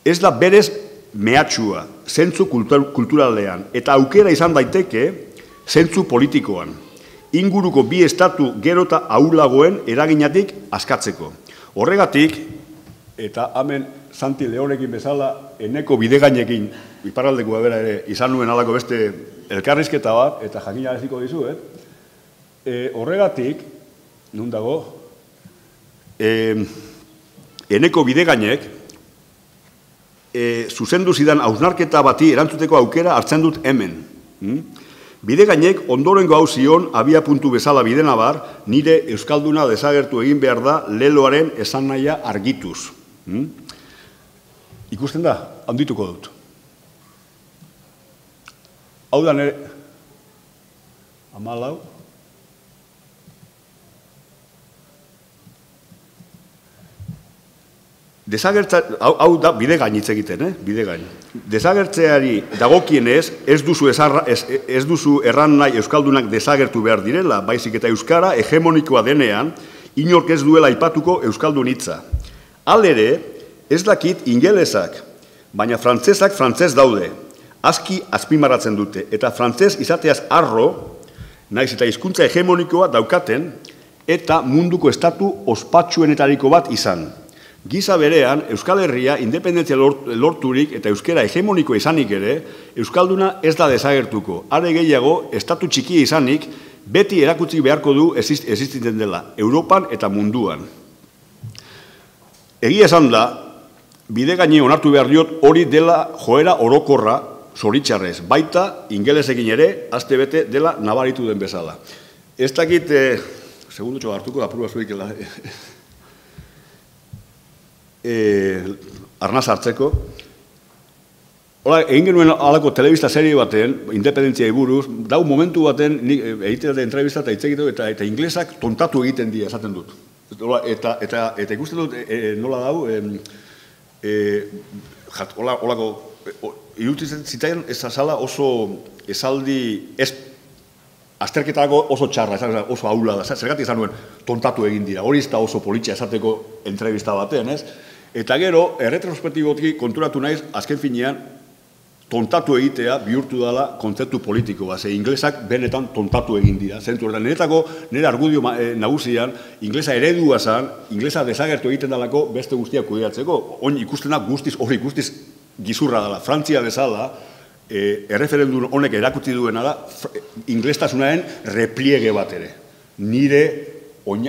ez da berez mehatxua, zentzu kulturalean, eta aukera izan daiteke zentzu politikoan, inguruko bi estatu gerota aulagoen eraginatik askatzeko. Horregatik, eta hemen Santi Leonekin bezala, eneko bidegainekin, iparraldeko bera ere, izan nuen alako beste elkarrizketa bat, eta jakina eziko dizu, eh? E, horregatik, nun dago, e, eneko bidegainek, e, zuzendu zidan hausnarketa bati erantzuteko aukera hartzen dut hemen. Hm? Bidegainek ondorengo hau zion abia puntu bezala bidena bar, nire Euskalduna desagertu egin behar da leloaren esan nahia argituz. Hm? Ikusten da, handituko dut. Hau da nire, amalau, Desagertza, hau, hau da, bide gain hitz egiten, eh? bide gain. Desagertzeari dagokienez, ez duzu, ezarra, ez, ez duzu erran nahi Euskaldunak desagertu behar direla, baizik eta Euskara hegemonikoa denean, inork ez duela aipatuko Euskaldun hitza. Alere, ez dakit ingelesak, baina frantzesak frantzez daude, aski azpimaratzen dute, eta frantzez izateaz arro, naiz eta hizkuntza hegemonikoa daukaten, eta munduko estatu ospatsuenetariko bat izan. Giza berean, Euskal Herria independentzia lorturik eta euskera hegemoniko izanik ere, Euskalduna ez da desagertuko. Are gehiago, estatu txiki izanik, beti erakutsi beharko du existitzen dela, Europan eta munduan. Egia esan da, bide gaine onartu behar diot hori dela joera orokorra zoritxarrez, baita ingelesekin ere, azte bete dela nabaritu den bezala. Ez dakit, eh, segundutxo hartuko, apurua zuik, e, arnaz hartzeko. Hola, egin genuen alako telebista serie baten, independentzia buruz, dau momentu baten, egiten da entrevista eta hitz eta, eta inglesak tontatu egiten dira, esaten dut. Hola, eta, eta, eta ikusten dut, e, nola dau, e, e, jat, hola, holako, irutitzen zitaien ez azala oso esaldi ez Azterketako oso txarra, oso aula da, zergatik izan nuen tontatu egin dira, hori ez da oso politxea esateko entrevista batean, ez? Eta gero, erretrospektibotik konturatu naiz, azken finean, tontatu egitea bihurtu dela kontzeptu politiko bat, ze inglesak benetan tontatu egin dira. Zentu erda, niretako, nire argudio e, nagusian, inglesa eredua zan, inglesa desagertu egiten dalako beste guztiak kudeatzeko. Oin ikustena guztiz, hori guztiz gizurra dela. Frantzia bezala, e, erreferendun honek erakutsi duena da, inglestasunaren repliege bat ere. Nire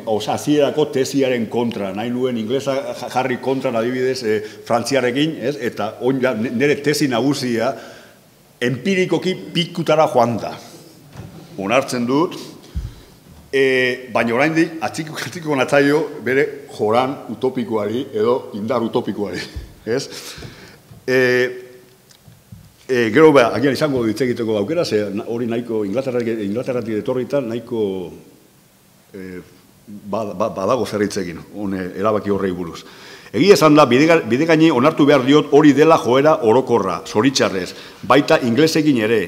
osazierako tesiaren kontra, nahi nuen inglesa jarri kontra adibidez e, frantziarekin, ez? eta nire tesi nagusia empirikoki pikutara joan da. Onartzen dut, e, baina orain di, atxiko natzaio bere joran utopikoari edo indar utopikoari. Ez? E, e, gero ba, agian izango ditzegiteko aukera, ze hori nahiko Inglaterratik etorritan nahiko e, Ba, ba, badago zerritzekin, une erabaki horrei buruz. Egi esan da, bide gaini onartu behar diot hori dela joera orokorra, zoritxarrez, baita inglesekin ere,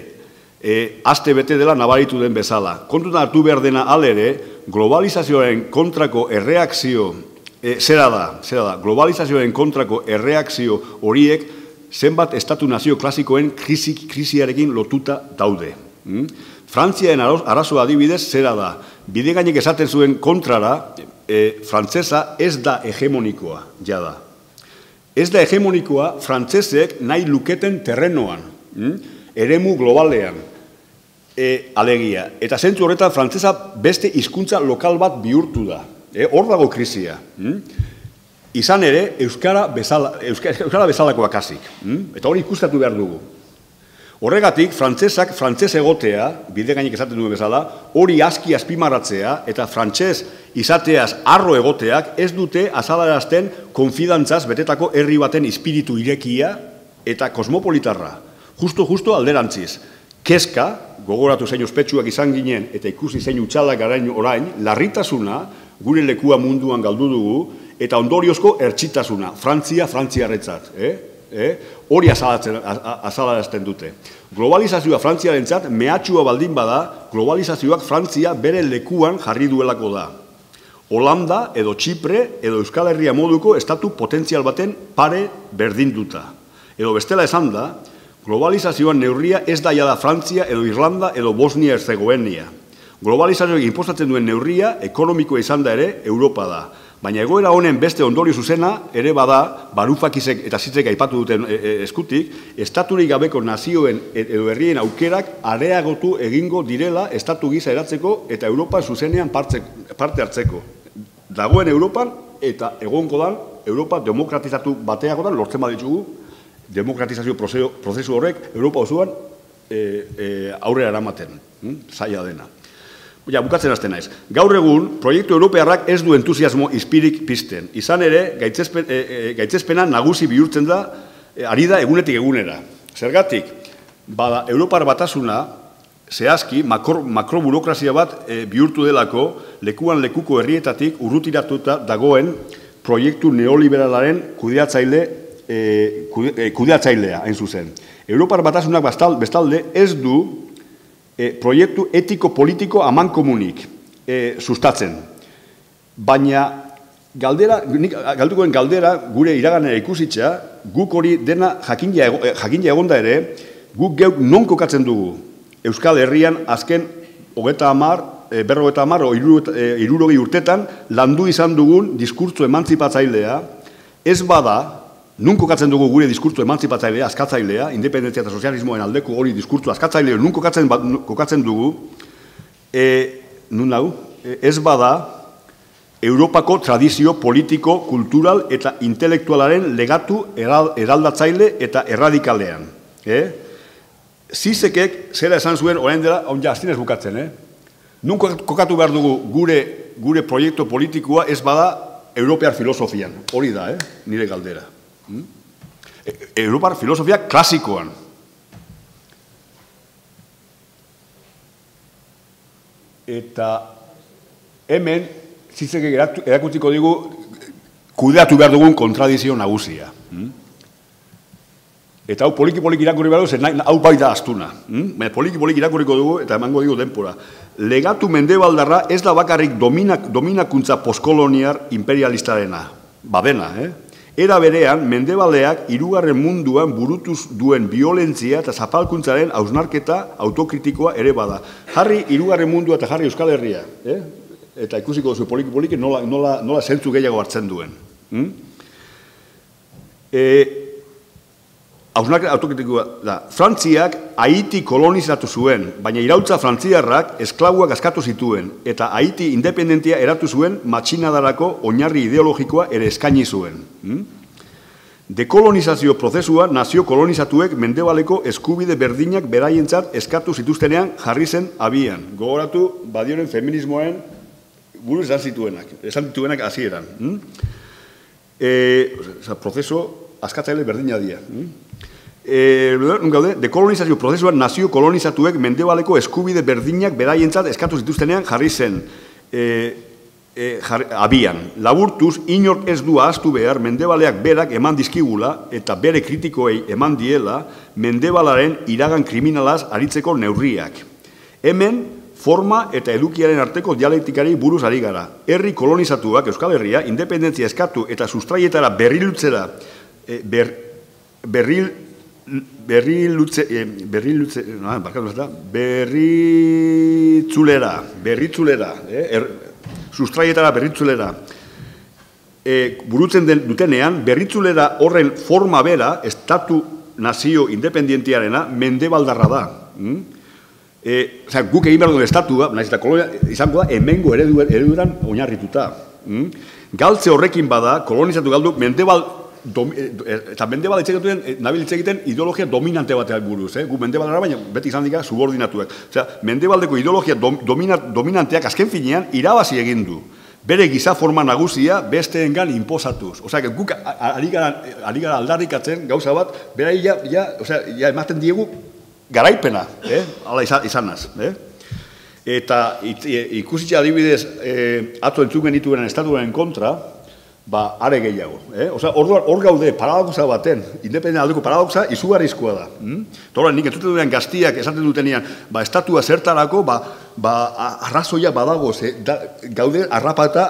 e, aste bete dela nabaritu den bezala. Kontutan hartu behar dena alere, globalizazioaren kontrako erreakzio, e, zera da, zera da, globalizazioaren kontrako erreakzio horiek, zenbat estatu nazio klasikoen krisi, krisiarekin lotuta daude. Hmm? Frantziaen arazoa adibidez, zera da, bidegainek esaten zuen kontrara, e, frantzesa ez da hegemonikoa, jada. Ez da hegemonikoa frantzesek nahi luketen terrenoan, hm? eremu globalean, e, alegia. Eta zentzu horretan frantzesa beste hizkuntza lokal bat bihurtu da. E, hor dago krizia. Hm? Izan ere, Euskara, bezala, Euskara bezalakoak hasik. Hm? Eta hori ikustatu behar dugu. Horregatik, frantzesak frantzez egotea, bide gainik esaten duen bezala, hori aski azpimaratzea eta frantzez izateaz arro egoteak ez dute azalarazten konfidantzaz betetako herri baten espiritu irekia eta kosmopolitarra. Justo, justo alderantziz. Keska, gogoratu zein ospetsuak izan ginen, eta ikusi zein utxalak garain orain, larritasuna, gure lekua munduan galdu dugu, eta ondoriozko ertsitasuna, Frantzia, Frantziarretzat. Eh? Eh? Hori azalarazten dute. Globalizazioa Frantziaren txat, mehatxua baldin bada, globalizazioak Frantzia bere lekuan jarri duelako da. Holanda edo Txipre edo Euskal Herria moduko estatu potentzial baten pare berdinduta. Edo bestela esan da, globalizazioan neurria ez daia da Frantzia edo Irlanda edo Bosnia-Herzegovenia. Globalizazioak inpostatzen duen neurria ekonomikoa izan da ere Europa da. Baina egoera honen beste ondorio zuzena, ere bada, barufakizek eta zitzek aipatu duten e, e, eskutik, estaturik gabeko nazioen e, edo herrien aukerak areagotu egingo direla estatu gisa eratzeko eta Europa zuzenean parte hartzeko. Dagoen Europan eta egonko dan, Europa demokratizatu bateagotan lortzen baditugu, demokratizazio prozesu horrek Europa osoan aurrera eramaten, hm? zaila dena. Ja, bukatzen azten naiz. Gaur egun, proiektu europearrak ez du entusiasmo izpirik pizten. Izan ere, gaitzespen, e, e, gaitzespena nagusi bihurtzen da, e, ari da egunetik egunera. Zergatik, bada, Europar batasuna, zehazki, makro, makroburokrazia bat e, bihurtu delako, lekuan lekuko herrietatik urrutiratuta dagoen proiektu neoliberalaren kudeatzaile, e, kudeatzailea, hain zuzen. Europar batasunak bestalde ez du e, proiektu etiko-politiko aman komunik e, sustatzen. Baina galdera, nik galdukoen galdera gure iraganera ikusitza, guk hori dena jakinja, eh, jakinja egonda ere, guk geuk non kokatzen dugu Euskal Herrian azken hogeta amar, e, berro eta amar, o irurogi urtetan, landu izan dugun diskurtzu emantzipatzailea, ez bada, Nun kokatzen dugu gure diskurtzu emantzipatzailea, askatzailea, independentzia eta sozialismoen aldeko hori diskurtzu askatzailea, nun kokatzen, ba, kokatzen dugu, e, nun nau, e, ez bada, Europako tradizio politiko, kultural eta intelektualaren legatu eraldatzaile eta erradikalean. E? Zizekek, zera esan zuen, orain dela, onja, astinez bukatzen, eh? Nun kokatu behar dugu gure, gure proiektu politikoa ez bada Europear filosofian. Hori da, eh? nire galdera. Hmm? E, Europar filosofia klasikoan. Eta hemen, zitzeke erakutiko digu, kudeatu behar dugun kontradizio nagusia. Hmm? Eta hau poliki-poliki irakurri behar dugu, hau bai da astuna. Hmm? Poliki-poliki irakurriko dugu, eta emango digu denpora. Legatu mendebaldarra ez da bakarrik dominak, dominakuntza postkoloniar imperialistarena. Badena, eh? Era berean, mendebaleak irugarren munduan burutuz duen violentzia eta zapalkuntzaren hausnarketa autokritikoa ere bada. Jarri irugarren mundua eta jarri Euskal Herria. Eh? Eta ikusiko duzu poliki-poliki nola, nola, nola zentzu gehiago hartzen duen. Hmm? E, hausnarketa autokritikoa da. Frantziak Haiti kolonizatu zuen, baina irautza frantziarrak esklabuak askatu zituen, eta Haiti independentia eratu zuen matxinadarako oinarri ideologikoa ere eskaini zuen. Hmm? Dekolonizazio prozesua nazio kolonizatuek mendebaleko eskubide berdinak beraientzat eskatu zituztenean jarri zen abian. Gogoratu badioren feminismoaren buru esan zituenak, esan zituenak hasieran. Hmm? E, oza, prozeso askatzaile berdina dia. Hmm? E, gaude, dekolonizazio prozesuan nazio kolonizatuek mendebaleko eskubide berdinak beraientzat eskatu zituztenean jarri zen. E, e, abian. Laburtuz, inork ez du ahaztu behar mendebaleak berak eman dizkigula eta bere kritikoei eman diela mendebalaren iragan kriminalaz aritzeko neurriak. Hemen, forma eta edukiaren arteko dialektikari buruz ari gara. Herri kolonizatuak Euskal Herria, independentzia eskatu eta sustraietara berrilutzera, e, ber, berril, berri lutze, e, berri lutze, no, berri tzulera, berri tzulera, eh, er, sustraietara berritzulera e, burutzen den dutenean, berritzulera horren forma bera, estatu nazio independientiarena, mendebaldarra da. Mm? E, oza, guk egin behar duen estatua, nahiz eta kolonia izango da, emengo ereduran oinarrituta. Mm? Galtze horrekin bada, kolonizatu galdu, mendebal, Dom, e, eta mendebal etxegiten, e, nabil etxegiten ideologia dominante batean buruz, eh? gu mendebal baina beti izan dira subordinatuak. Osea, mendebaldeko ideologia dom, dominanteak azken finean irabazi egin du. Bere giza forma nagusia besteengan inposatuz. Osea, guk ari gara, aldarrikatzen gauza bat, bera ja, ja, osea, ja ematen diegu garaipena, eh? ala izanaz. Eh? Eta ikusitza adibidez, eh, atzo entzun genituen estatuaren kontra, ba, are gehiago. Eh? Osa, hor gaude, paradoxa baten, independent aldeko paradoxa, izugarrizkoa da. Hmm? Tora, nik entzuten duen gaztiak esaten dutenean, ba, estatua zertarako, ba, ba, arrazoia badago, ze, da, gaude arrapata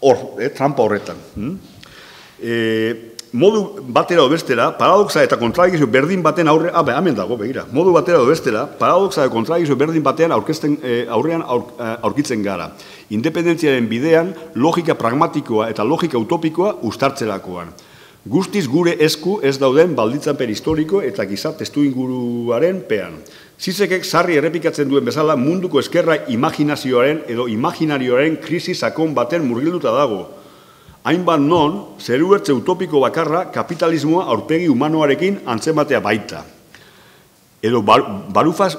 hor, eh, trampa horretan. Hmm? Eh, modu batera o bestera, paradoxa eta kontradikizio berdin baten aurre, ah, hemen dago, begira, modu batera o bestera, paradoxa eta kontradikizio berdin batean aurkezten, e, aurrean aur, eh, aurkitzen gara. Independentziaren bidean, logika pragmatikoa eta logika utopikoa ustartzerakoan. Guztiz gure esku ez dauden balditzanper historiko eta gizat testu inguruaren pean. Zizekek sarri errepikatzen duen bezala munduko eskerra imaginazioaren edo imaginarioaren krisi sakon baten murgilduta dago, hainbat non, zeruertze utopiko bakarra kapitalismoa aurpegi humanoarekin antzematea baita. Edo barufaz,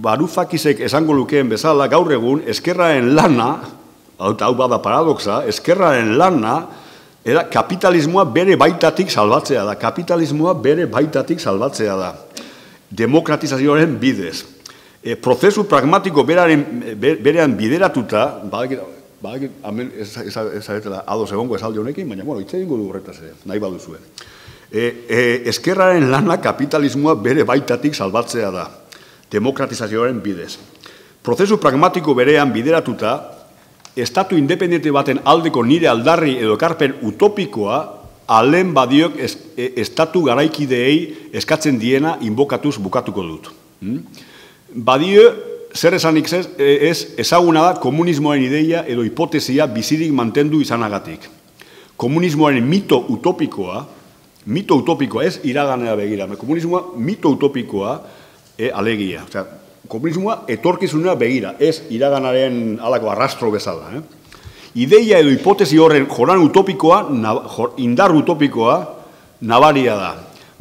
barufakizek esango lukeen bezala gaur egun eskerraen lana, hau bada paradoxa, eskerraen lana, era kapitalismoa bere baitatik salbatzea da, kapitalismoa bere baitatik salbatzea da. Demokratizazioaren bidez. E, prozesu pragmatiko beraren, berean bideratuta, ba, hemen ezaretela ados egongo esaldi honekin, baina, bueno, itse ingo du horretaz ere, nahi baduzue. E, e, eskerraren lana kapitalismoa bere baitatik salbatzea da, demokratizazioaren bidez. Prozesu pragmatiko berean bideratuta, estatu independiente baten aldeko nire aldarri edo karpen utopikoa, alen badiok e, estatu garaikideei eskatzen diena inbokatuz bukatuko dut. Hmm? Badio, zer esanik ez, ez ezaguna da komunismoaren ideia edo hipotesia bizirik mantendu izanagatik. Komunismoaren mito utopikoa, mito utopikoa ez iraganea begira, komunismoa mito utopikoa e, alegia. Osea, komunismoa etorkizunea begira, ez iraganaren alako arrastro bezala. Eh? Ideia edo hipotesi horren joran utopikoa, indar utopikoa, nabaria da.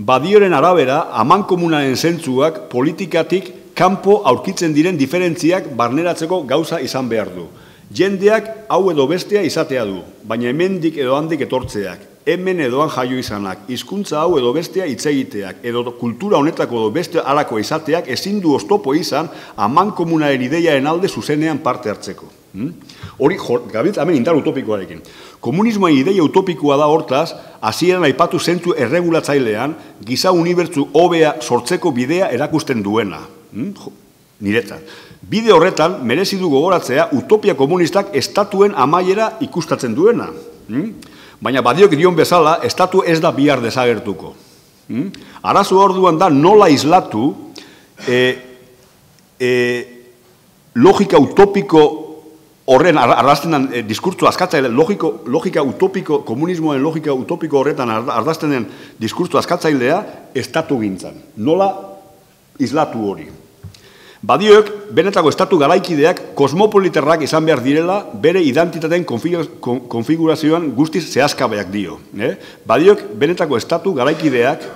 Badioren arabera, aman komunaren zentzuak politikatik kanpo aurkitzen diren diferentziak barneratzeko gauza izan behar du. Jendeak hau edo bestea izatea du, baina hemendik edo handik etortzeak, hemen edoan jaio izanak, hizkuntza hau edo bestea itzegiteak, edo kultura honetako edo beste alako izateak ezin du ostopo izan aman komunaren ideiaren alde zuzenean parte hartzeko. Hmm? Hori, gabit, hemen indar utopikoarekin. Komunismoa ideia utopikoa da hortaz, hasieran aipatu zentzu erregulatzailean, giza unibertsu hobea sortzeko bidea erakusten duena. Hmm? Niretzat. Bide horretan, merezi du gogoratzea, utopia komunistak estatuen amaiera ikustatzen duena. Hmm? Baina badiok dion bezala, estatu ez da bihar desagertuko. Hmm? Arazo orduan da nola islatu e, e, logika utopiko horren ardazten den diskurtzu askatzaile, logiko, logika utopiko, komunismoen logika utopiko horretan ardazten den diskurtzu askatzailea estatu gintzan. Nola islatu hori. Badioek, benetako estatu garaikideak kosmopoliterrak izan behar direla bere identitateen konfigurazioan guztiz zehazkabeak dio. Eh? Badiok, benetako estatu garaikideak,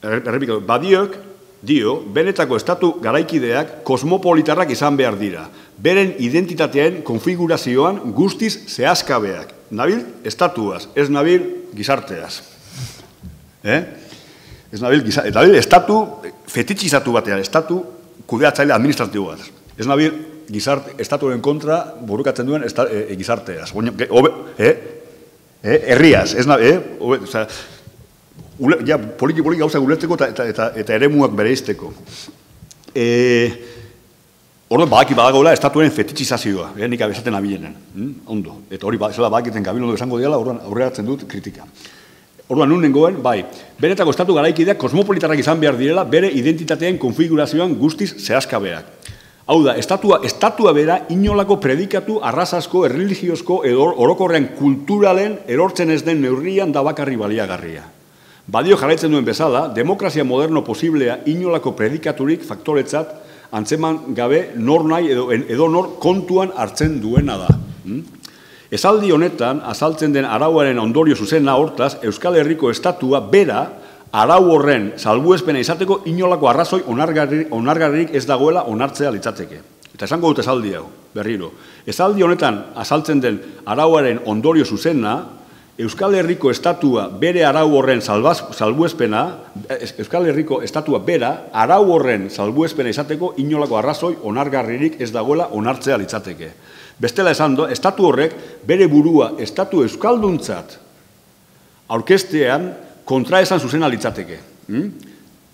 errepiko, badiok, dio, benetako estatu garaikideak kosmopolitarrak izan behar dira. Beren identitateen konfigurazioan guztiz zehazkabeak. Nabil, estatuaz, ez nabil, gizarteaz. Eh? Ez nabil, gizarteaz. Nabil, estatu fetitxizatu batean, estatu kudeatzaile administratiboaz. Ez nabil, gizarte, estatuaren kontra burukatzen duen esta, e, e, gizarteaz. Obe, eh? Eh? Herriaz, ez nabil, eh? Obe, o sea, ule, ja, poliki poliki gauza guletzeko eta, eta, eta, eta ere muak bere izteko. E, Orduan, badaki badagoela estatuen fetitxizazioa, eh, nik abezaten abilenen. Hm? Ondo. Eta hori, zela badakiten gabilondo esango diala, orduan aurreratzen dut kritika. Orduan, nun nengoen, bai, benetako estatu garaikideak kosmopolitarrak izan behar direla bere identitateen konfigurazioan guztiz zehazkabeak. Hau da, estatua, estatua bera inolako predikatu arrasasko, erreligiozko edo orokorrean kulturalen erortzen ez den neurrian da bakarri baliagarria. Badio jarraitzen duen bezala, demokrazia moderno posiblea inolako predikaturik faktoretzat antzeman gabe nor nahi edo, edo nor kontuan hartzen duena da. Hmm? Esaldi honetan, azaltzen den arauaren ondorio zuzena hortaz, Euskal Herriko estatua bera, arau horren salbuespena izateko inolako arrazoi onargarrik ez dagoela onartzea litzateke. Eta esango dut esaldi hau, berriro. Esaldi honetan azaltzen den arauaren ondorio zuzena, Euskal Herriko estatua bere arau horren salbuespena, Euskal Herriko estatua bera arau horren salbuespena izateko inolako arrazoi onargarririk ez dagoela onartzea litzateke. Bestela esan do, estatu horrek bere burua estatu euskalduntzat aurkestean kontra esan zuzena litzateke. Hmm?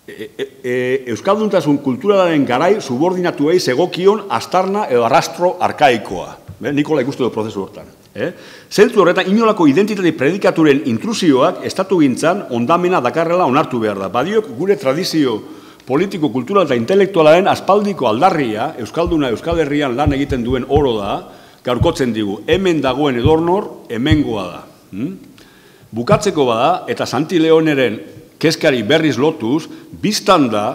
E, e, e, euskalduntasun kulturalaren garai subordinatuei segokion astarna edo arrastro arkaikoa. Nikola ikustu du prozesu hortan. Eh? Zentzu horretan, inolako identitate predikaturen intrusioak estatu gintzan ondamena dakarrela onartu behar da. Badiok gure tradizio politiko, kultural eta intelektualaren aspaldiko aldarria, Euskalduna Euskal Herrian lan egiten duen oro da, gaurkotzen digu, hemen dagoen edornor, hemengoa da. Hmm? Bukatzeko bada, eta Santi Leoneren keskari berriz lotuz, biztan da,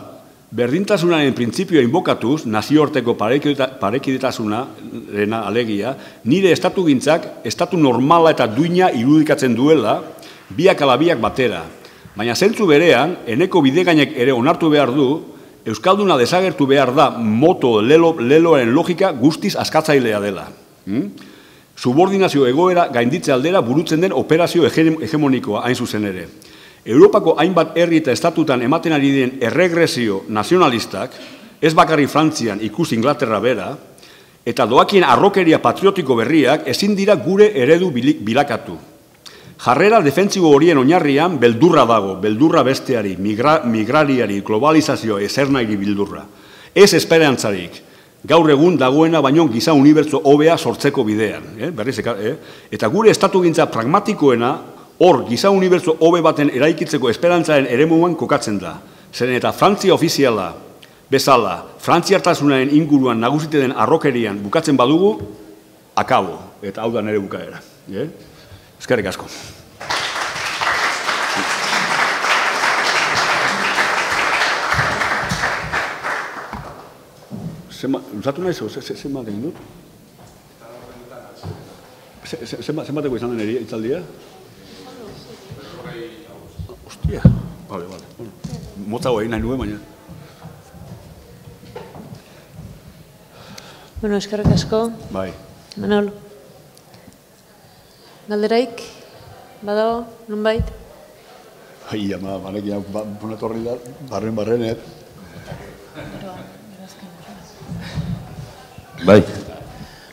berdintasunaren printzipioa inbokatuz, nazioarteko parekidetasuna, rena alegia, nire estatu gintzak, estatu normala eta duina irudikatzen duela, biak alabiak batera. Baina zentzu berean, eneko bidegainek ere onartu behar du, Euskalduna desagertu behar da moto lelo, leloaren logika guztiz askatzailea dela. Hmm? Subordinazio egoera gainditze aldera burutzen den operazio hegemonikoa hain zuzen ere. Europako hainbat herri eta estatutan ematen ari den erregresio nazionalistak, ez bakarri Frantzian ikus Inglaterra bera, eta doakien arrokeria patriotiko berriak ezin dira gure eredu bilakatu. Jarrera defentsibo horien oinarrian beldurra dago, beldurra besteari, migra, migrariari, globalizazio ezernairi bildurra. Ez esperantzarik, gaur egun dagoena baino giza unibertso hobea sortzeko bidean. Eh? Berriz, eh? Eta gure estatu gintza pragmatikoena hor giza unibertso hobe baten eraikitzeko esperantzaren eremuan kokatzen da. Zeren eta Frantzia ofiziala bezala, Frantziartasunaren inguruan nagusite den arrokerian bukatzen badugu, akabo, eta hau da nire bukaera. Eh? Ezkerrik asko. Zatu nahi zo, zenbat egin dut? Zenbateko izan den eri, itzaldia? Ostia, vale. Bueno, motza guai nahi nuen, baina. Bueno, eskerrik asko. Bai. Manol. Galderaik, badago, nun bait? Ai, ama, banek ya, ba, buna torri da, barren barren, eh? Bai.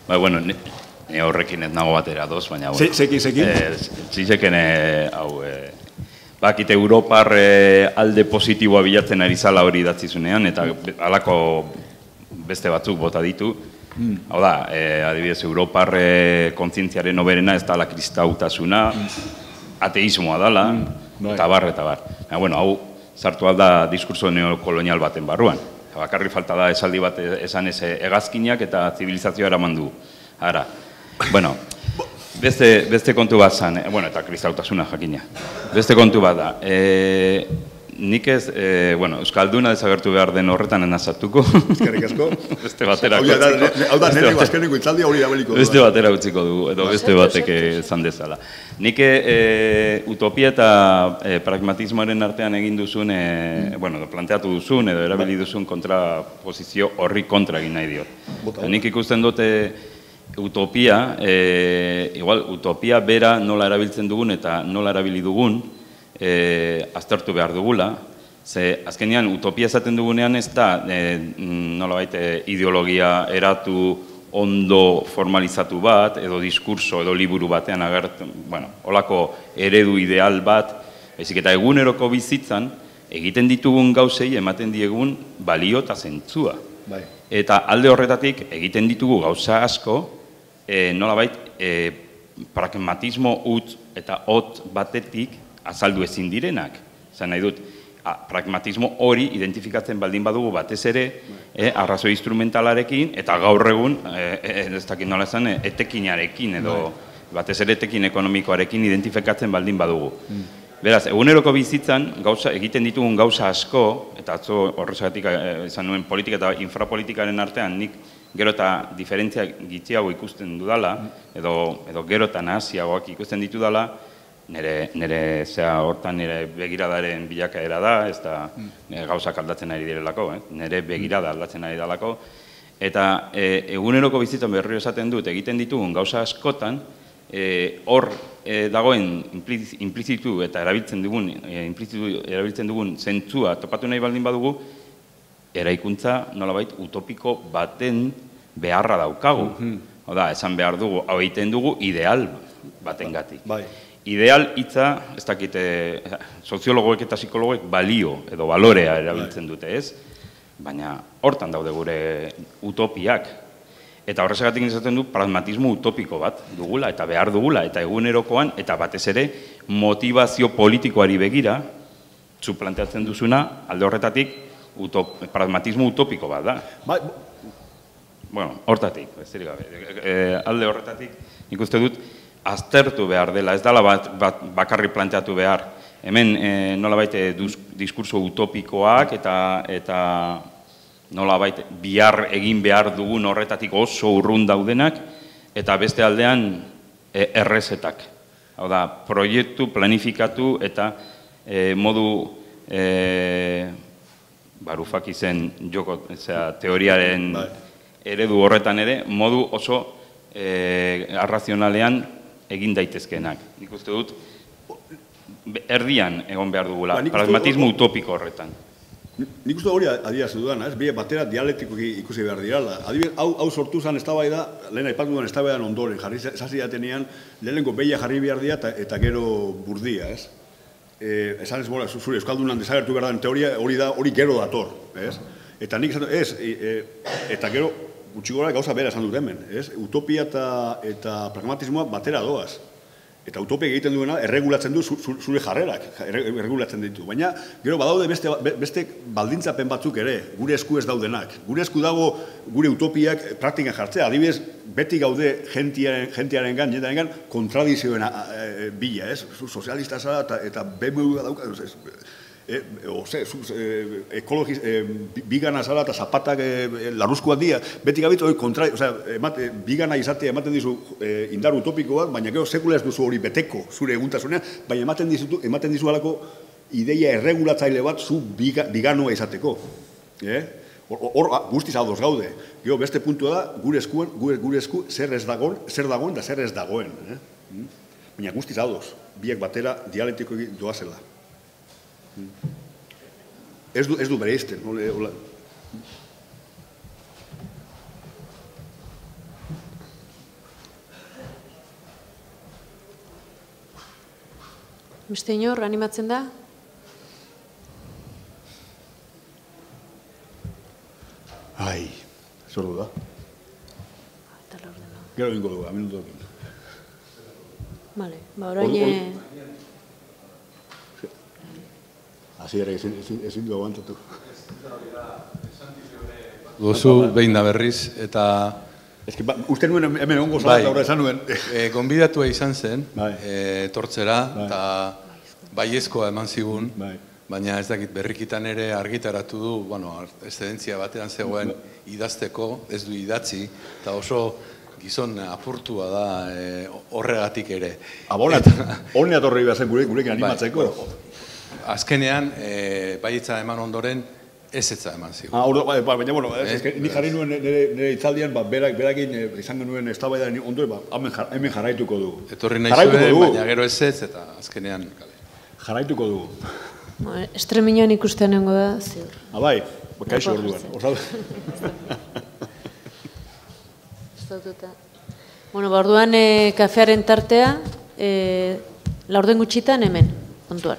Bai, bueno, ni, ni horrekin ez nago batera doz, baina... Bueno, Zeki, zeki? Eh, zizeken, eh, hau, eh, bakite Europar eh, alde positiboa bilatzen ari zala hori datzizunean, eta halako beste batzuk bota ditu. Mm. Hau da, eh, adibidez, Europar eh, kontzientziaren oberena ez dala kristautasuna, ateismoa dala, mm. eta bar, eta bar. Ja, bueno, hau, sartu alda diskurso neokolonial baten barruan. Bakarri falta da esaldi bat esan ez egazkinak eta zibilizazioa eraman du. Ara, bueno, Beste, beste kontu bat zan, eh, bueno, eta kristautasuna jakina. Beste kontu bat da. E, nik ez, e, bueno, Euskalduna desagertu behar den horretan enazatuko. Eskerrik asko. beste batera utziko. Hau da, nire bazkeneko itzaldi hori abeliko. Beste batera utziko dugu, edo beste batek zan dezala. Nik e, utopia eta e, pragmatismoaren artean egin duzun, e, bueno, planteatu duzun, edo erabili duzun kontraposizio horri kontra egin nahi diot. Nik ikusten dute, utopia, e, igual, utopia bera nola erabiltzen dugun eta nola erabili dugun, e, aztertu behar dugula, ze azkenean utopia esaten dugunean ez da e, nola baite ideologia eratu ondo formalizatu bat, edo diskurso, edo liburu batean agertu, bueno, olako eredu ideal bat, ezik eta eguneroko bizitzan, egiten ditugun gauzei ematen diegun balio eta zentzua. Bai. Eta alde horretatik egiten ditugu gauza asko, e, nolabait e, pragmatismo utz eta hot batetik azaldu ezin direnak. Zan nahi dut, a, pragmatismo hori identifikatzen baldin badugu batez ere, e, arrazoi instrumentalarekin eta gaur egun, e, e, ez dakit nola esan, etekinarekin edo bai. batez ere etekin ekonomikoarekin identifikatzen baldin badugu. Mm. Beraz, eguneroko bizitzan, gauza, egiten ditugun gauza asko, eta atzo horrezagatik izan nuen politika eta infrapolitikaren artean, nik gero eta diferentzia gitziago ikusten dudala, edo, edo gero eta nahaziagoak ikusten ditu dala, nire, nire zea hortan nire begiradaren bilakaera da, ez da nire gauzak aldatzen ari direlako, eh? nire begirada aldatzen ari dalako, eta e, eguneroko bizitzen berri esaten dut, egiten ditugun gauza askotan, e, hor e, dagoen impliz- implizitu eta erabiltzen dugun, e, implizitu erabiltzen dugun zentzua topatu nahi baldin badugu, eraikuntza nolabait utopiko baten beharra daukagu. Hau da, esan behar dugu, hau egiten dugu ideal batengatik. Bai. Ideal hitza, ez dakite, soziologoek eta psikologoek balio edo balorea erabiltzen dute, ez? Baina hortan daude gure utopiak. Eta horrezagatik izaten du pragmatismo utopiko bat dugula eta behar dugula eta egunerokoan eta batez ere motivazio politikoari begira zu planteatzen duzuna alde horretatik utop, pragmatismo utopiko bat da. Bai, Bueno, hortatik, besterik gabe. E, alde horretatik, nik uste dut, aztertu behar dela, ez dela bat, bat bakarri planteatu behar. Hemen e, nolabait e, duz, diskurso utopikoak eta eta nolabait bihar egin behar dugun horretatik oso urrun daudenak, eta beste aldean e, errezetak. Hau da, proiektu planifikatu eta e, modu e, barufak izen joko, zera, teoriaren Bai. eredu horretan ere, modu oso e, arrazionalean egin daitezkeenak. Nik uste dut, erdian egon behar dugula, Ba, pragmatismo utopiko horretan. Nik uste hori adierazten dudana, ez? Bie batera dialektikoki ikusi behar dirala. Adibidez, hau, hau sortu zen eztabaida, lehen aipatu duen eztabaidan ondoren, jarri zasi datenean, lehenengo behia jarri behar dira eta, eta gero burdia, ez? E, esan ez, bora, zu- zure Euskaldunan desagertu behar den teoria, hori da, hori gero dator, ez? Eta nik esan, ez, e, e, eta gero, gutxi gora gauza bera esan dut hemen, ez? Utopia eta, eta pragmatismoa batera doaz. Eta utopia egiten duena erregulatzen du zu- zu- zure jarrerak, erre- erregulatzen ditu. Baina gero badaude beste, be- beste baldintzapen batzuk ere, gure esku ez daudenak. Gure esku dago gure utopiak praktikan jartzea. Adibidez, beti gaude gentiaren, gentiaren gan, jendearen gan, kontradizioen e, bila, ez? Sozialista zara eta, eta BMW dauka, ez, e, o, ze, zu, e, ekologiz, e, bi- bigana zara eta zapatak e, larruzkoak dira, beti gabitu hori kontra, o sea, emate, bigana izatea ematen dizu e, indar utopikoak, baina gero sekula ez duzu hori beteko zure eguntasunean, baina ematen dizu, ematen dizu halako ideia erregulatzaile bat zu biga, biganoa izateko. Eh? Hor, hor guztiz ados gaude. Gero beste puntua da, gure eskuen, gure, gure esku zer ez dagoen, zer dagoen da zer ez dagoen. Eh? Mm? Baina guztiz ados, biak batera dialektiko doazela. Ez du, ez du bere izten. Ole, ole. Beste inor, animatzen da? Ai, zordu da. Eta laurdena. Gero ingo dugu, aminutu. Vale, ba, orain... Eh, ere ezin, ezin, ezin du aguantatu. Duzu behin da berriz, eta Ez que, ba, uste nuen hemen ongo zara, Bai. eta horra esan nuen. e, gonbidatua izan zen, Bai. e, tortzera, Bai. eta baiezkoa eman zigun, Bai. baina ez dakit berrikitan ere argitaratu du, bueno, eszedentzia batean zegoen Bai. idazteko, ez du idatzi, eta oso gizon apurtua da e, horregatik ere. Abonat, honea torri behar zen gure, gurekin animatzeko. Azkenean, e, baietza eman ondoren, ez etza eman zigun. Ah, ordo, ba, ba, baina, bueno, ez, Eh, ez, ni jarri nuen nire, nire itzaldian, ba, berak, berakin eh, izan genuen eztabaida ni ondoren, ba, hemen, jar, hemen jarraituko dugu. Etorri nahi zuen, baina gero ez ez, eta azkenean, kale. Jarraituko dugu. Bo, Estreminoan ikusten nengo da, ziur. Ah, bai, ba, kaixo orduan. Estatuta. Bueno, ba, orduan e, kafearen tartea, e, laurden gutxitan hemen, kontuan.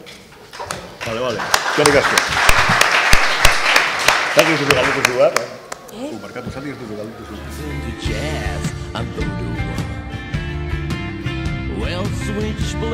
Vale, vale. Eskerrik asko. Zati ez duzu galdutu zu bat? Eh? Uh, markatu, zati ez duzu galdutu zu. into jazz and voodoo. Well, switchblade.